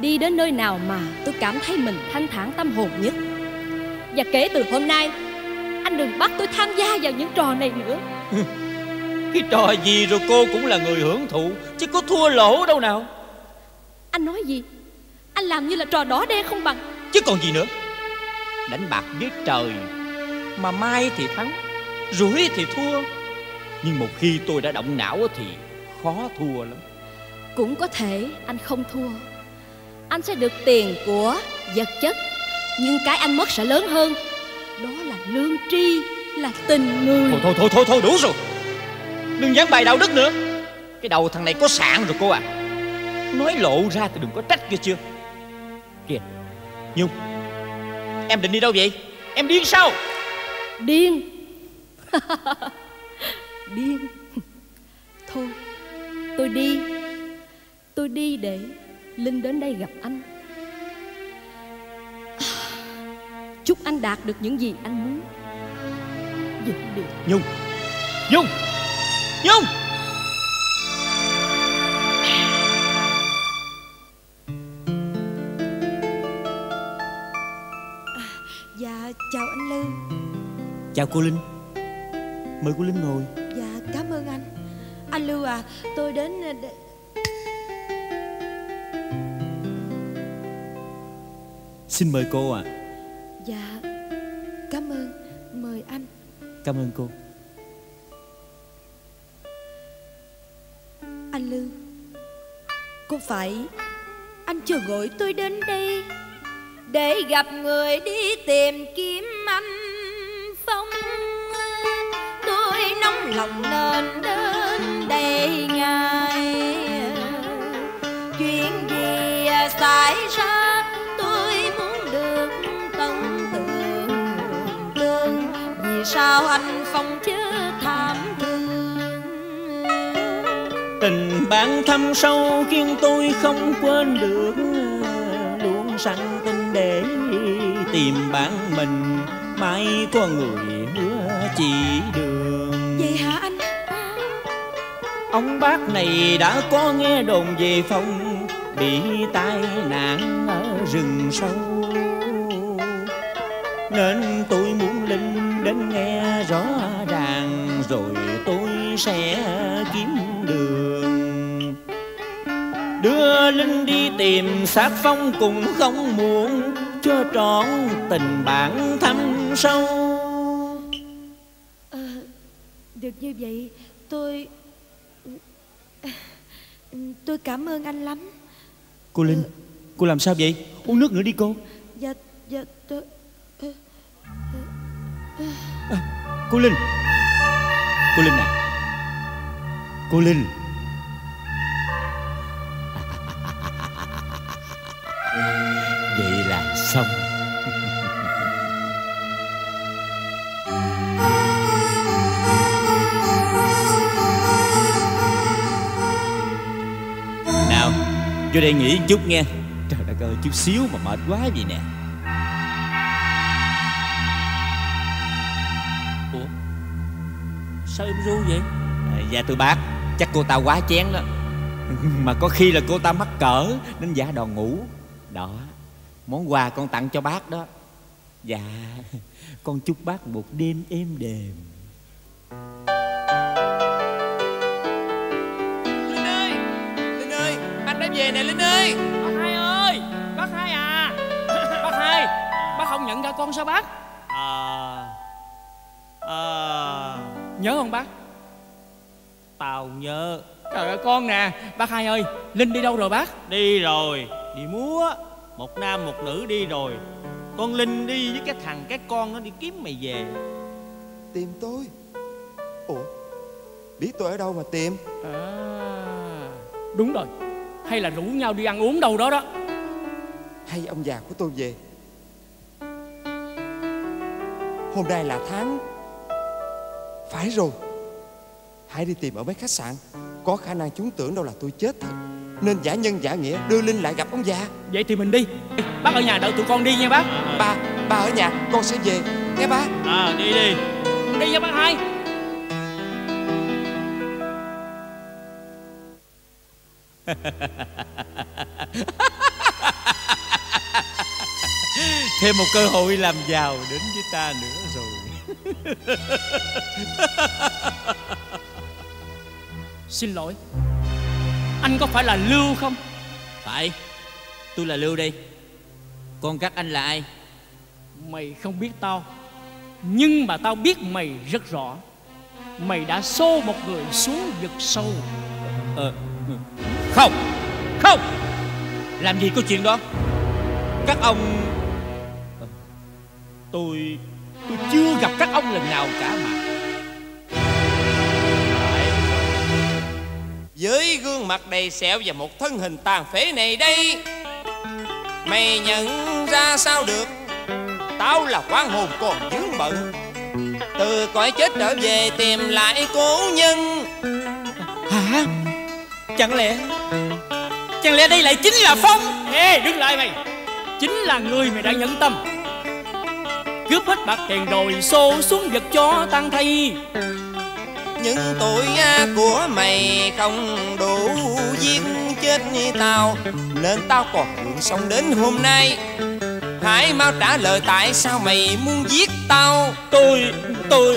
Đi đến nơi nào mà tôi cảm thấy mình thanh thản tâm hồn nhất. Và kể từ hôm nay anh đừng bắt tôi tham gia vào những trò này nữa. Cái trò gì rồi cô cũng là người hưởng thụ Chứ có thua lỗ đâu nào. Anh nói gì? Anh làm như là trò đỏ đen không bằng. Chứ còn gì nữa. Đánh bạc với trời Mà mai thì thắng Rủi thì thua. Nhưng một khi tôi đã động não thì khó thua lắm. Cũng có thể anh không thua. Anh sẽ được tiền của vật chất Nhưng cái anh mất sẽ lớn hơn lương tri Là tình người. Thôi thôi thôi thôi thôi đủ rồi. Đừng giảng bài đạo đức nữa. Cái đầu thằng này có sạn rồi cô à. Nói lộ ra thì đừng có trách kia chưa. Kìa Nhung Em định đi đâu vậy? Em điên sao? Điên. Điên. Thôi Tôi đi. Tôi đi để Linh đến đây gặp anh Chúc anh đạt được những gì anh muốn. Vĩnh biệt. Nhung. Nhung. Nhung. Dạ chào anh Lư Chào cô Linh. Mời cô Linh ngồi. Dạ cảm ơn anh. Anh Lưu à tôi đến để... Xin mời cô ạ Dạ cảm ơn. Mời anh. Cảm ơn cô. Anh Lưu Có phải Anh chờ gọi tôi đến đây Để gặp người đi tìm kiếm anh Phong Tôi nóng lòng nên đến đây ngài Chuyện gì xảy ra Sao anh Phong chớ thảm thương? Tình bạn thâm sâu khiến tôi không quên được Luôn sẵn tin để tìm bạn mình. Mãi có người hứa chỉ đường. Vậy hả anh? Ông bác này đã có nghe đồn về Phong Bị tai nạn ở rừng sâu. Nên tôi muốn Linh đến nghe rõ ràng Rồi tôi sẽ kiếm đường. Đưa Linh đi tìm xác Phong cũng không muộn Cho trọn tình bạn thâm sâu. Ờ, Được như vậy tôi Tôi cảm ơn anh lắm. Cô Linh Cô làm sao vậy? Uống nước nữa đi cô. Dạ dạ tôi ờ, Cô Linh. Cô Linh à. Cô Linh. Vậy là xong. Nào, Vô đây nghỉ chút nghe. Trời đất ơi, chút xíu mà mệt quá vậy nè. Sao em ru vậy? À, Dạ thưa bác Chắc cô ta quá chén đó. Mà có khi là cô ta mắc cỡ Nên giả đò ngủ. Đó Món quà con tặng cho bác đó. Dạ Con chúc bác một đêm êm đềm. Linh ơi Linh ơi Anh đã về nè Linh ơi. Bác hai ơi Bác hai à. Bác hai Bác không nhận ra con sao bác? À À Nhớ không bác? Tao nhớ. Trời ơi con nè. Bác hai ơi Linh đi đâu rồi bác? Đi rồi. Đi múa. Một nam một nữ đi rồi. Con Linh đi với cái thằng cái con nó đi kiếm mày về. Tìm tôi? Ủa? Biết tôi ở đâu mà tìm? À Đúng rồi. Hay là rủ nhau đi ăn uống đâu đó đó. Hay ông già của tôi về? Hôm nay là tháng Phải rồi. Hãy đi tìm ở mấy khách sạn. Có khả năng chúng tưởng đâu là tôi chết thật. Nên giả nhân giả nghĩa đưa Linh lại gặp ông già. Vậy thì mình đi. Bác ở nhà đợi tụi con đi nha bác. Ba, ba ở nhà con sẽ về. Nghe ba À đi đi. Đi nha bác hai. Thêm một cơ hội làm giàu đến với ta nữa Xin lỗi. Anh có phải là Lưu không? Phải. Tôi là Lưu đây. Con các anh là ai? Mày không biết tao Nhưng mà tao biết mày rất rõ. Mày đã xô một người xuống vực sâu. Ờ, không Không. Làm gì có chuyện đó? Các ông Ờ, Tôi Tôi chưa gặp các ông lần nào cả mà. Với gương mặt đầy sẹo và một thân hình tàn phế này đây Mày nhận ra sao được? Tao là quan hồn còn dướng bận Từ cõi chết trở về tìm lại cố nhân. Hả? Chẳng lẽ Chẳng lẽ đây lại chính là Phong? Ê đứng lại mày. Chính là người mày đã nhẫn tâm Cướp hết bạc tiền rồi xô xuống vực cho tăng thay. Những tội ác của mày không đủ giết chết như tao. Nên tao còn đường sống đến hôm nay. Hãy mau trả lời tại sao mày muốn giết tao. Tôi Tôi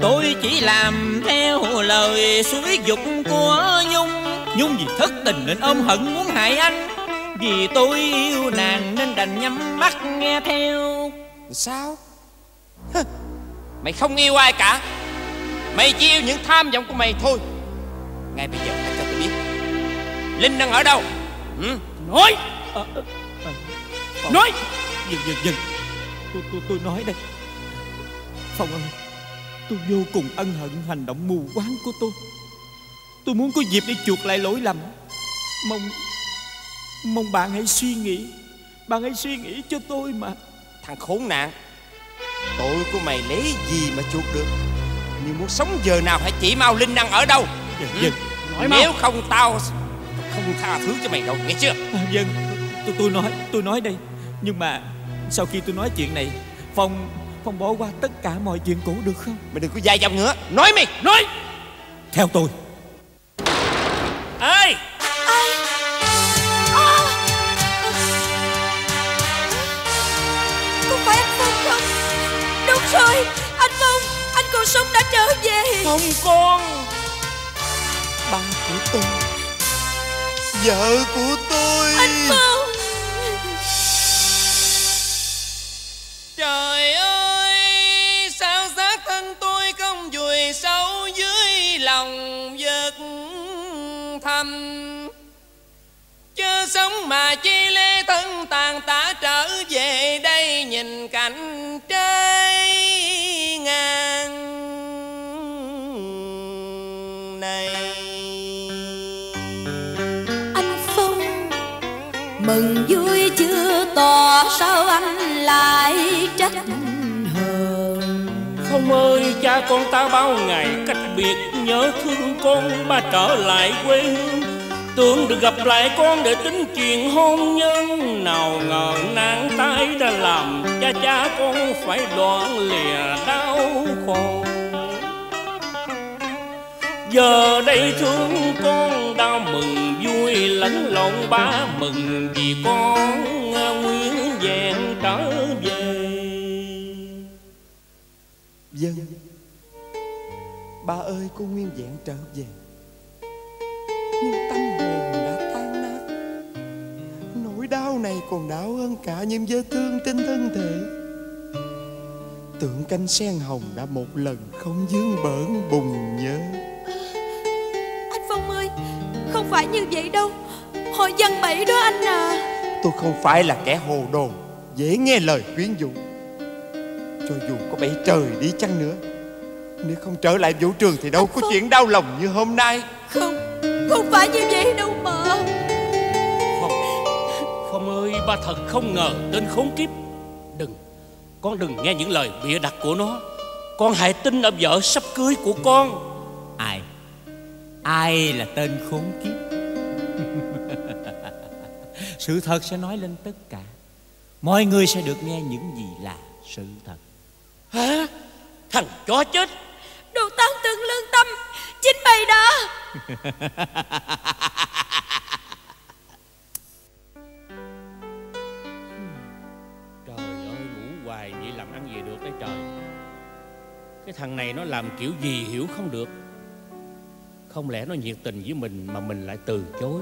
Tôi chỉ làm theo lời xúi dục của Nhung. Nhung vì thất tình nên ôm hận muốn hại anh. Vì tôi yêu nàng nên đành nhắm mắt nghe theo Sao? Mày không yêu ai cả. Mày chỉ yêu những tham vọng của mày thôi. Ngay bây giờ hãy cho tôi biết. Linh đang ở đâu? Ừ? Nói! Nói! Dừng dừng dừng. Tôi, tôi, tôi nói đây. Phong ơi Tôi vô cùng ân hận hành động mù quáng của tôi. Tôi muốn có dịp để chuộc lại lỗi lầm. Mong Mong bạn hãy suy nghĩ. Bạn hãy suy nghĩ cho tôi mà Thằng khốn nạn Tội của mày lấy gì mà chuộc được? Nhưng muốn sống giờ nào hãy chỉ mau Linh đang ở đâu? Dừng Ừ? dừng Nói mau. Nếu không tao Không tha thứ cho mày đâu nghe chưa? À, Vâng. Tôi, tôi nói Tôi nói đây. Nhưng mà Sau khi tôi nói chuyện này Phong Phong bỏ qua tất cả mọi chuyện cũ được không? Mày đừng có dài dòng nữa. Nói mày Nói. Theo tôi. Ê! Không rồi Anh Phong Anh còn sống đã trở về. Phong con. Ba của tôi. Vợ của tôi. Anh Phong Trời ơi Sao xác thân tôi không vùi sâu dưới lòng vật thầm Chớ sống mà chi lê thân tàn tả trở về đây nhìn cảnh trái chưa tỏ Sao anh lại trách hờn? Không ơi, cha con ta bao ngày cách biệt, Nhớ thương con ba trở lại quê hương. Tưởng được gặp lại con để tính chuyện hôn nhân. Nào ngờ nạn tai đã làm cha cha con phải đoạn lìa đau khổ. Giờ đây thương con đau mừng vui lẫn lộn ba mừng Vì con nguyên vẹn trở về. Dân Ba ơi con nguyên vẹn trở về. Nhưng tâm hồn đã tan nát. Nỗi đau này còn đau hơn cả những vết thương trên thân thể. Tượng canh sen hồng đã một lần không dướng bỡn bùng nhớ phải như vậy đâu. Hồi dân bậy đó anh à. Tôi không phải là kẻ hồ đồ Dễ nghe lời quyến dụ. Cho dù có bẫy trời đi chăng nữa Nếu không trở lại vũ trường Thì đâu có chuyện đau lòng như hôm nay. Không Không phải như vậy đâu mà. Phong Phong ơi ba thật không ngờ tên khốn kiếp. Đừng Con đừng nghe những lời bịa đặt của nó. Con hãy tin ở vợ sắp cưới của con Ai là tên khốn kiếp? Sự thật sẽ nói lên tất cả. Mọi người sẽ được nghe những gì là sự thật. Hả? Thằng chó chết. Đồ tan từng lương tâm Chính mày đó. Trời ơi ngủ hoài vậy làm ăn gì được đấy trời? Cái thằng này nó làm kiểu gì hiểu không được Không lẽ nó nhiệt tình với mình mà mình lại từ chối?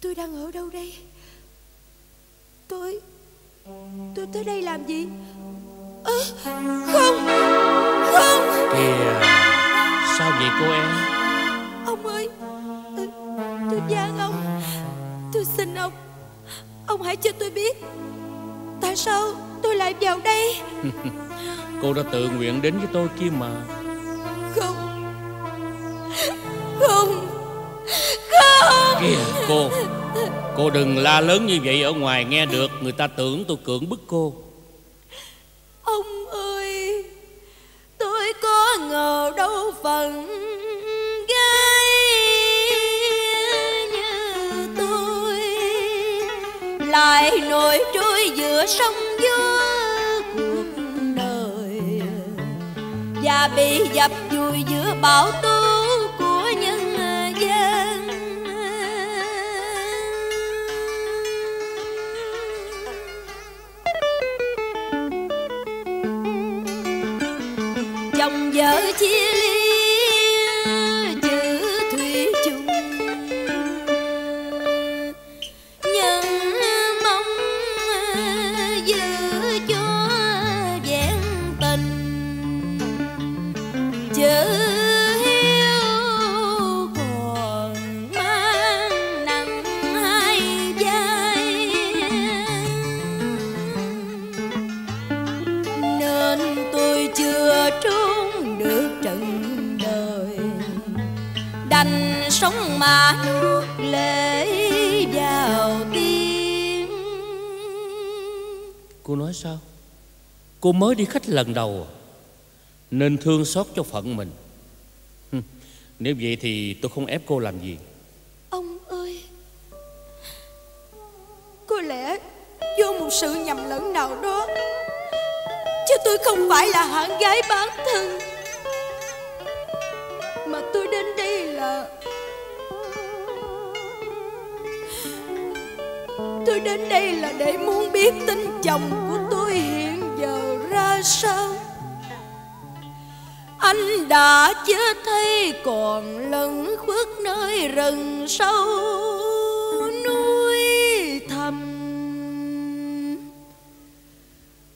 Tôi đang ở đâu đây? Tôi Tôi tới đây làm gì? Ơ, Không Không. Kìa Sao vậy cô em? Ông ơi Tôi, tôi gian ông. Tôi xin ông Ông hãy cho tôi biết Tại sao tôi lại vào đây? Cô đã tự nguyện đến với tôi kia mà. Không. Không. Không. Kìa cô Cô đừng la lớn như vậy ở ngoài nghe được Người ta tưởng tôi cưỡng bức cô. Ông ơi Tôi có ngờ đâu phần Lại nổi trôi giữa sông gió cuộc đời. Và bị dập vùi giữa bão tố của nhân gian. Chồng vợ chia ly Cô mới đi khách lần đầu? Nên thương xót cho phận mình. Nếu vậy thì tôi không ép cô làm gì. Ông ơi, có lẽ do một sự nhầm lẫn nào đó, chứ tôi không phải là hạng gái bán thân. Mà tôi đến đây là, tôi đến đây là để muốn biết tin chồng sao? Anh đã chết thấy còn lẫn khuất nơi rừng sâu núi thầm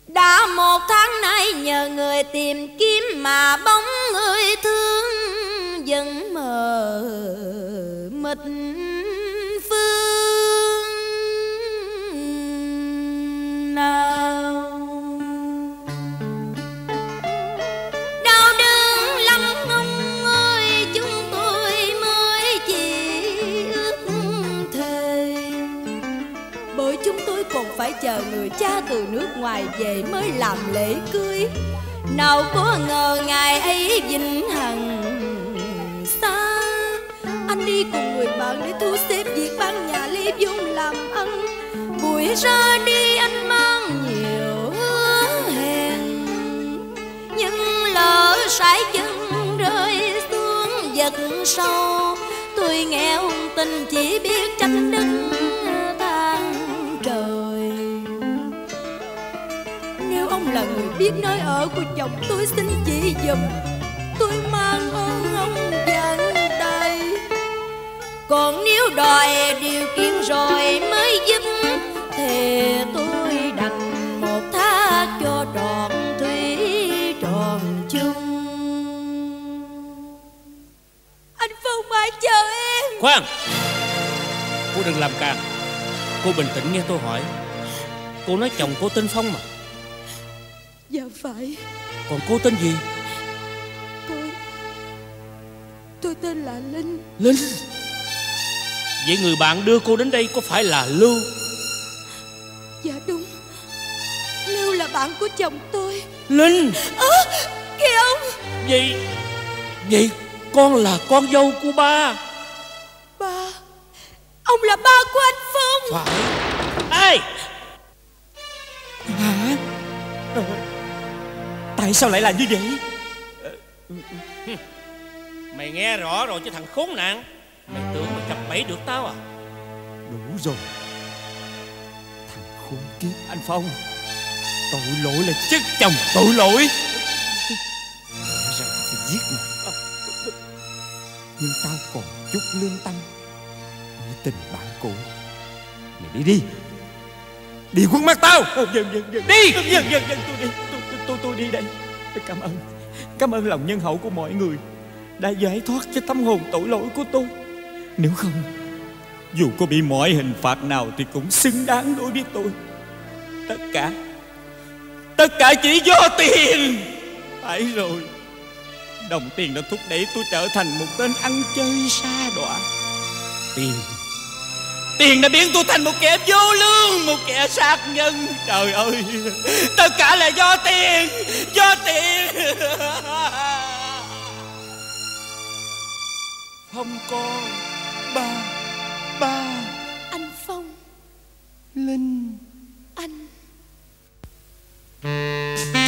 đã một tháng nay nhờ người tìm kiếm mà bóng người thương vẫn mờ mịt phương nào? Còn phải chờ người cha từ nước ngoài về mới làm lễ cưới. Nào có ngờ ngày ấy vĩnh hằng xa, anh đi cùng người bạn để thu xếp việc ban nhà ly dung làm ăn. Buổi ra đi anh mang nhiều hứa hẹn nhưng lỡ sải chân rơi xuống giật sâu tôi nghe hung tình chỉ biết trách đức ông là người biết nơi ở của chồng tôi, xin chỉ dùm tôi mang ơn ông dẫn đây còn nếu đòi điều kiện rồi mới giúp, thì tôi đành một thác cho trọn thủy tròn chung. Anh phong mãi chờ em. Khoan! Cô đừng làm càng Cô bình tĩnh nghe tôi hỏi. Cô nói chồng cô tên Phong mà dạ phải. Còn cô tên gì? Tôi tôi tên là linh. Linh? Vậy người bạn đưa cô đến đây có phải là Lưu? Dạ đúng. Lưu là bạn của chồng tôi. Linh! Ơ kìa ông! Vậy Vậy con là con dâu của ba. Ba ông là ba của anh phong. Phải. Ai? Hả Tại sao lại là như vậy Mày nghe rõ rồi chứ thằng khốn nạn Mày tưởng mày cặp bẫy được tao à Đủ rồi Thằng khốn kiếp anh Phong Tội lỗi là chất chồng tội lỗi ra tao phải giết mày Nhưng tao còn chút lương tâm Như tình bạn cũ mày đi đi đi khuất mắt tao Đi! Dân dân dân tôi đi tôi, tôi, tôi, đi đây. Cảm ơn Cảm ơn lòng nhân hậu của mọi người Đã giải thoát cho tâm hồn tội lỗi của tôi. Nếu không Dù có bị mọi hình phạt nào Thì cũng xứng đáng đối với tôi. Tất cả Tất cả chỉ do tiền. Phải rồi Đồng tiền đã thúc đẩy tôi trở thành một tên ăn chơi xa đọa. Tiền. Tiền đã biến tôi thành một kẻ vô lương Một kẻ sát nhân. Trời ơi Tất cả là do tiền Do tiền. Không có Ba Ba. Anh Phong. Linh. Anh. màu